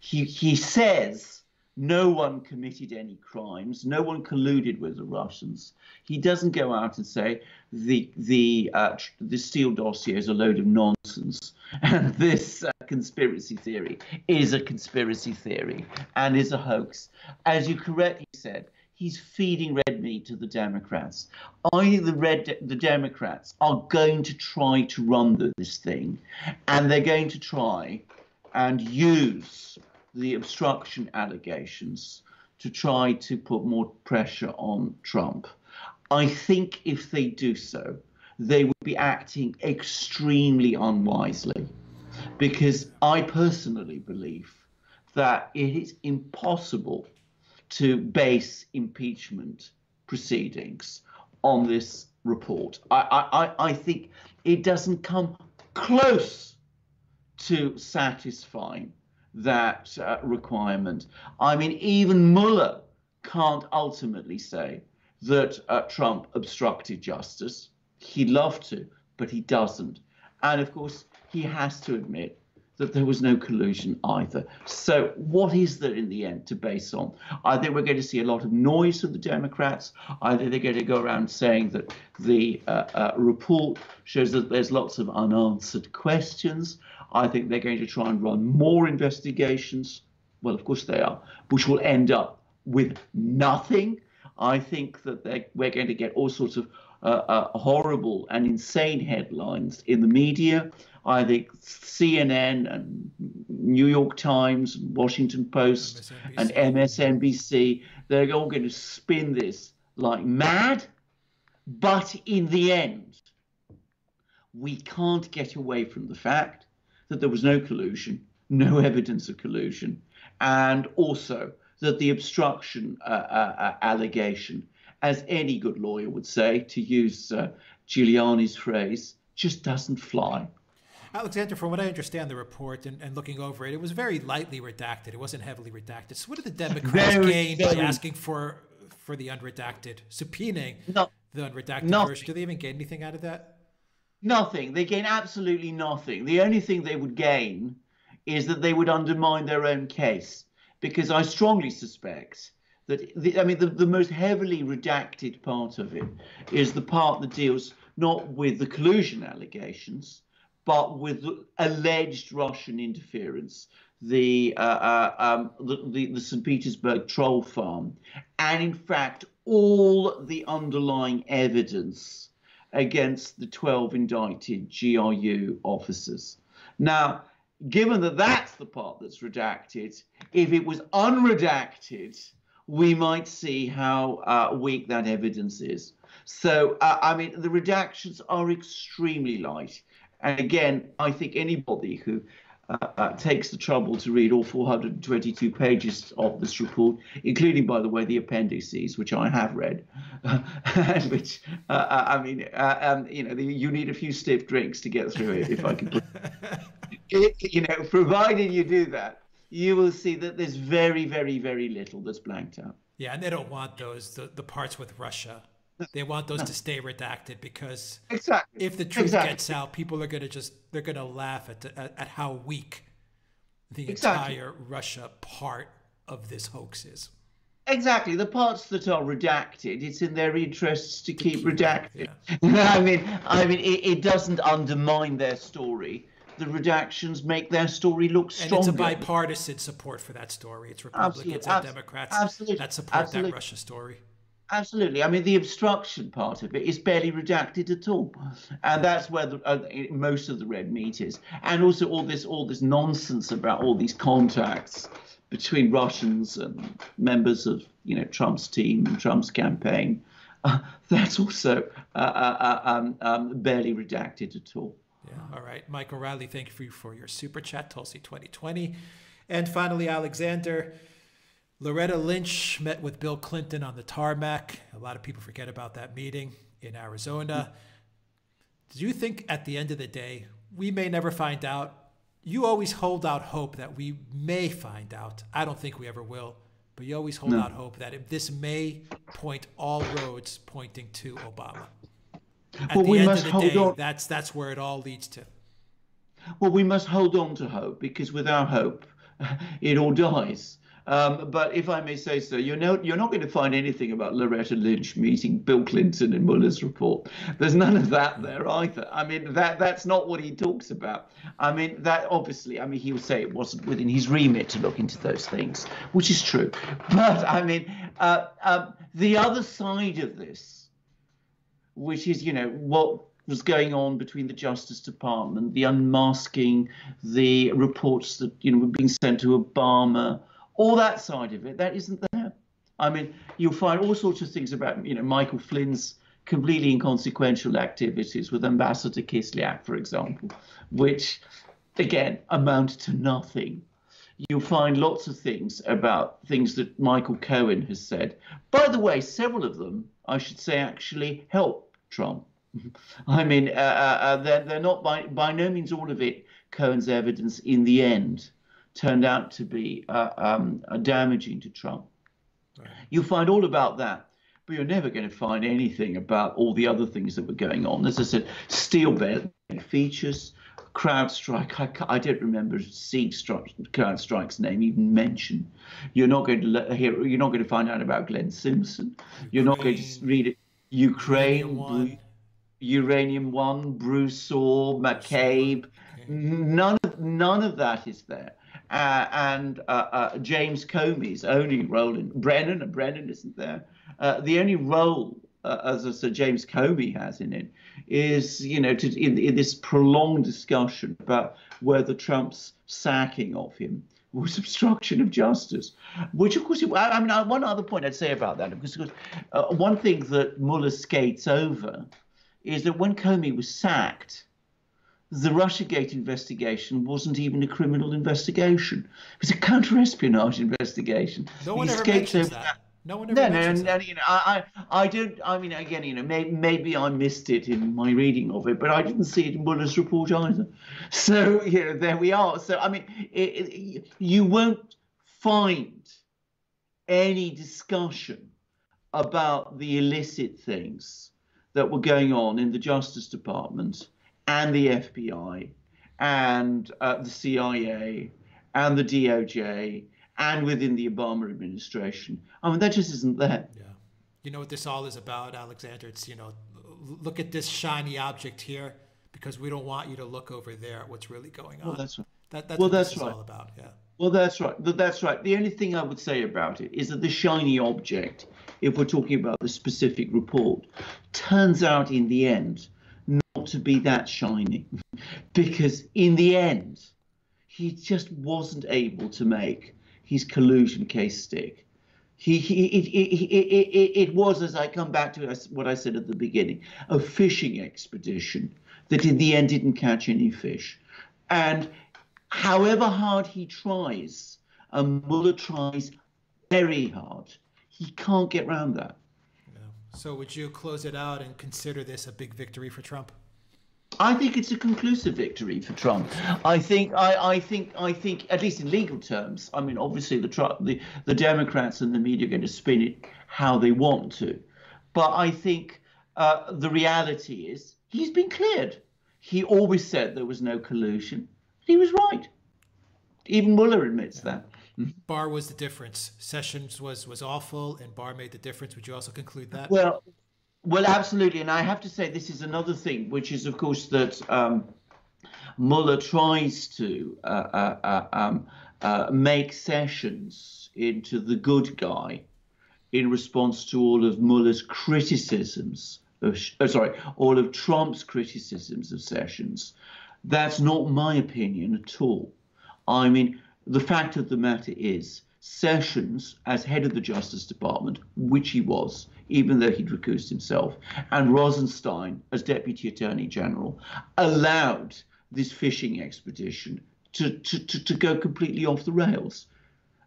He he says no one committed any crimes. No one colluded with the Russians. He doesn't go out and say the the uh, the Steele dossier is a load of nonsense, and this uh, conspiracy theory is a conspiracy theory and is a hoax. As you correctly said, he's feeding red meat to the Democrats. I think the red the Democrats are going to try to run this thing, and they're going to try and use the obstruction allegations to try to put more pressure on Trump. I think if they do so, they would be acting extremely unwisely because I personally believe that it is impossible to base impeachment proceedings on this report. I, I, I think it doesn't come close to satisfying that uh, requirement. I mean, even Mueller can't ultimately say that uh, Trump obstructed justice. He'd love to, but he doesn't. And of course, he has to admit that there was no collusion either. So, what is there in the end to base on? I think we're going to see a lot of noise from the Democrats. I think they're going to go around saying that the uh, uh, report shows that there's lots of unanswered questions. I think they're going to try and run more investigations. Well, of course they are, which will end up with nothing. I think that we're going to get all sorts of uh, uh, horrible and insane headlines in the media. I think CNN and New York Times, and Washington Post, MSNBC. and MSNBC, they're all going to spin this like mad. But in the end, we can't get away from the fact that there was no collusion, no evidence of collusion, and also that the obstruction uh, uh, uh, allegation, as any good lawyer would say, to use uh, Giuliani's phrase, just doesn't fly. Alexander, from what I understand the report and, and, looking over it, it was very lightly redacted. It wasn't heavily redacted. So what did the Democrats very, gain very, by asking for for the unredacted, subpoenaing no, the unredacted nothing. version? Do they even gain anything out of that? Nothing. They gain absolutely nothing. The only thing they would gain is that they would undermine their own case, because I strongly suspect that the, I mean the, the most heavily redacted part of it is the part that deals not with the collusion allegations, but with alleged Russian interference, the, uh, uh, um, the, the, the St. Petersburg troll farm, and in fact, all the underlying evidence against the 12 indicted GRU officers. Now, given that that's the part that's redacted, if it was unredacted, we might see how uh, weak that evidence is. So, uh, I mean, the redactions are extremely light. And again, I think anybody who uh, uh, takes the trouble to read all 422 pages of this report, including, by the way, the appendices, which I have read, and which, uh, uh, I mean, uh, um, you know, the, you need a few stiff drinks to get through it, if I can put it, you know, provided you do that, you will see that there's very, very, very little that's blanked out. Yeah, and they don't want those, the, the parts with Russia they want those to stay redacted because exactly. if the truth exactly. gets out, people are going to just they're going to laugh at, the, at, at how weak the exactly. entire Russia part of this hoax is. Exactly, the parts that are redacted, it's in their interests to, to keep, keep, redacted. Yeah. I mean, I mean, it, it, doesn't undermine their story. The redactions make their story look stronger. And it's a bipartisan support for that story. It's Republicans Absolutely. and Democrats Absolutely. that support Absolutely. that Russia story. Absolutely. I mean, the obstruction part of it is barely redacted at all, and that's where the, uh, most of the red meat is. And also all this all this nonsense about all these contacts between Russians and members of you know Trump's team and Trump's campaign. Uh, that's also uh, uh, uh um, um, barely redacted at all. Yeah. All right, Michael O'Reilly. Thank you for your super chat, Tulsi 2020, and finally Alexander. Loretta Lynch met with Bill Clinton on the tarmac. A lot of people forget about that meeting in Arizona. Do you think at the end of the day, we may never find out? You always hold out hope that we may find out. I don't think we ever will, but you always hold no. out hope that this may point all roads pointing to Obama. At well, we must hold day, on. that's that's where it all leads to. Well, we must hold on to hope because without hope, it all dies. Um, but if I may say so, you're, no, you're not going to find anything about Loretta Lynch meeting Bill Clinton in Mueller's report. There's none of that there either. I mean, that that's not what he talks about. I mean, that obviously, I mean, he would say it wasn't within his remit to look into those things, which is true. But I mean, uh, um, the other side of this, which is, you know, what was going on between the Justice Department, the unmasking, the reports that you know were being sent to Obama, all that side of it, that isn't there. I mean, you'll find all sorts of things about, you know, Michael Flynn's completely inconsequential activities with Ambassador Kislyak, for example, which, again, amount to nothing. You'll find lots of things about things that Michael Cohen has said. By the way, several of them, I should say, actually help Trump. I mean, uh, uh, uh, they're, they're not by, by no means all of it Cohen's evidence in the end turned out to be uh, um, damaging to Trump. Right. You find all about that, but you're never going to find anything about all the other things that were going on. As I said, steel belt features, CrowdStrike. I, I don't remember seeing Strike, CrowdStrike's name even mentioned. You're not going to hear. You're not going to find out about Glenn Simpson. You're not going to read it. Ukraine, Uranium One, Uranium One Bruce Ohr, McCabe. Okay. None of none of that is there uh, and uh, uh, James Comey's only role in Brennan, and Brennan isn't there. Uh, the only role, uh, as I said, James Comey has in it is, you know, to, in, in this prolonged discussion about whether Trump's sacking of him was obstruction of justice, which of course, I mean, one other point I'd say about that, because uh, one thing that Mueller skates over is that when Comey was sacked, the Russiagate investigation wasn't even a criminal investigation. It was a counter-espionage investigation. No one he ever mentions that. that. No one ever No, no, no, that. you know, I, I, I don't. I mean, again, you know, may, maybe I missed it in my reading of it, but I didn't see it in Mueller's report either. So, you know, there we are. So, I mean, it, it, you won't find any discussion about the illicit things that were going on in the Justice Department and the FBI and uh, the CIA and the DOJ and within the Obama administration. I mean, that just isn't there. Yeah. You know what this all is about, Alexander? It's, you know, look at this shiny object here because we don't want you to look over there at what's really going on. Well, that's right. that, that's well, what this that's is right. all about. Yeah. Well, that's right. That's right. The only thing I would say about it is that the shiny object, if we're talking about the specific report, turns out in the end not to be that shiny, because in the end, he just wasn't able to make his collusion case stick. He, he, it, it, it, it, was, as I come back to what I said at the beginning, a fishing expedition that in the end didn't catch any fish. And however hard he tries, and Mueller tries very hard, he can't get round that. So would you close it out and consider this a big victory for Trump? I think it's a conclusive victory for Trump. I think, I, I think, I think, at least in legal terms. I mean, obviously the Trump, the the Democrats and the media are going to spin it how they want to, but I think uh, the reality is he's been cleared. He always said there was no collusion. He was right. Even Mueller admits that. Barr was the difference. Sessions was was awful, and Barr made the difference. Would you also conclude that? Well, well, absolutely, and I have to say this is another thing, which is, of course, that um, Mueller tries to uh, uh, uh, um, uh, make Sessions into the good guy in response to all of Mueller's criticisms. Of, oh, sorry, all of Trump's criticisms of Sessions. That's not my opinion at all. I mean, the fact of the matter is, Sessions, as head of the Justice Department, which he was, even though he'd recused himself, and Rosenstein, as Deputy Attorney General, allowed this fishing expedition to, to, to, to go completely off the rails,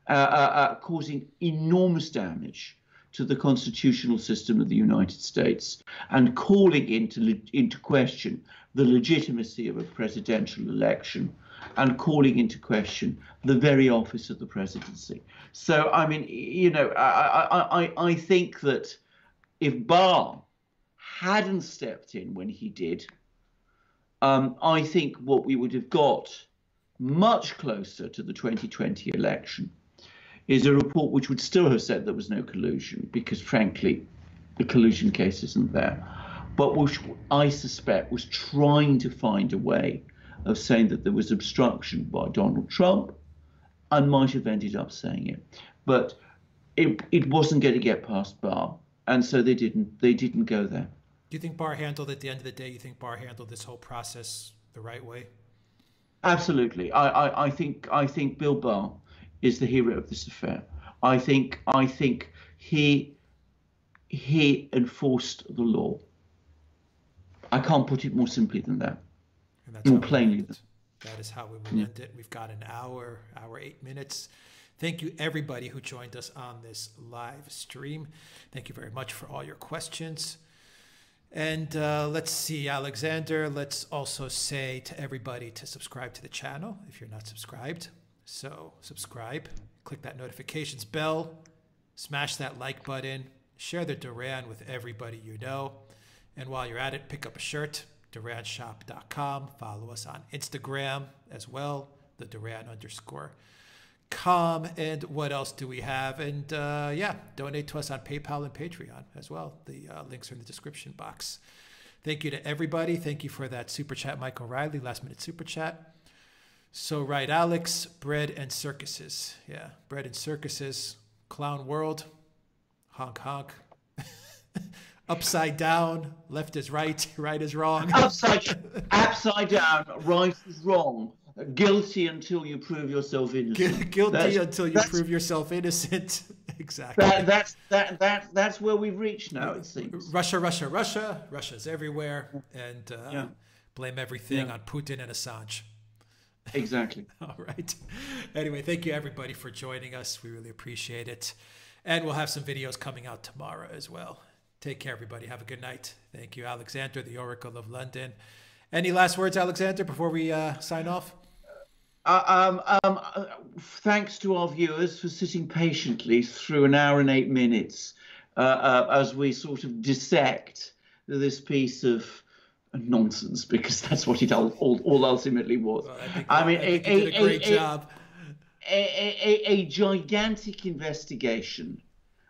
uh, uh, uh, causing enormous damage to the constitutional system of the United States and calling into, into question the legitimacy of a presidential election and calling into question the very office of the presidency. So, I mean, you know, I, I, I think that if Barr hadn't stepped in when he did, um, I think what we would have got much closer to the 2020 election is a report which would still have said there was no collusion, because frankly, the collusion case isn't there, but which I suspect was trying to find a way of saying that there was obstruction by Donald Trump and might have ended up saying it. But it, it wasn't going to get past Barr, and so they didn't they didn't go there. Do you think Barr handled at the end of the day? You think Barr handled this whole process the right way? Absolutely. I, I, I think I think Bill Barr is the hero of this affair. I think I think he he enforced the law. I can't put it more simply than that. And that's More plainly. That is how we will end it. We've got an hour, hour eight minutes. Thank you, everybody who joined us on this live stream. Thank you very much for all your questions. And uh, let's see, Alexander, let's also say to everybody to subscribe to the channel if you're not subscribed. So, subscribe, click that notifications bell, smash that like button, share the Duran with everybody you know. And while you're at it, pick up a shirt, duranshop.com. Follow us on Instagram as well, the Duran underscore com. And what else do we have? And uh, yeah, donate to us on PayPal and Patreon as well. The uh, links are in the description box. Thank you to everybody. Thank you for that super chat, Mike O'Reilly, last minute super chat. So, right, Alex, bread and circuses. Yeah, bread and circuses. Clown world. Honk, honk. Upside down. Left is right. Right is wrong. Upside upside down, right is wrong. Guilty until you prove yourself innocent. Guilty That's- until you prove yourself innocent. exactly. That, that's that that that's where we've reached now. It seems. Russia, Russia, Russia. Russia's everywhere. And uh, Yeah. blame everything Yeah. on Putin and Assange. Exactly. All right. Anyway, thank you everybody for joining us. We really appreciate it. And we'll have some videos coming out tomorrow as well. Take care, everybody. Have a good night. Thank you, Alexander, the Oracle of London. Any last words, Alexander, before we uh, sign off? Uh, um, um, thanks to our viewers for sitting patiently through an hour and eight minutes uh, uh, as we sort of dissect this piece of nonsense, because that's what it all, all, all ultimately was. Well, I, I, mean, I a, a, a, great a, job. A, gigantic investigation,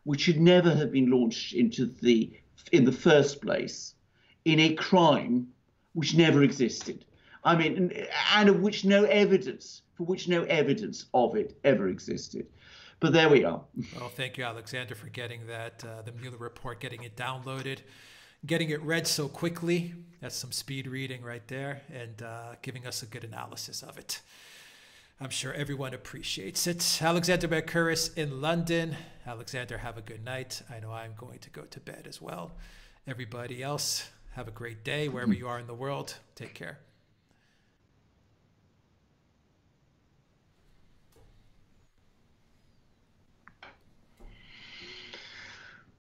which should never have been launched into the in the first place, in a crime which never existed. I mean, and of which no evidence, for which no evidence of it ever existed. But there we are. Well, thank you, Alexander, for getting that, uh, the Mueller report, getting it downloaded, getting it read so quickly. That's some speed reading right there, and uh, giving us a good analysis of it. I'm sure everyone appreciates it. Alexander Mercouris in London. Alexander, have a good night. I know I'm going to go to bed as well. Everybody else, have a great day wherever you are in the world. Take care.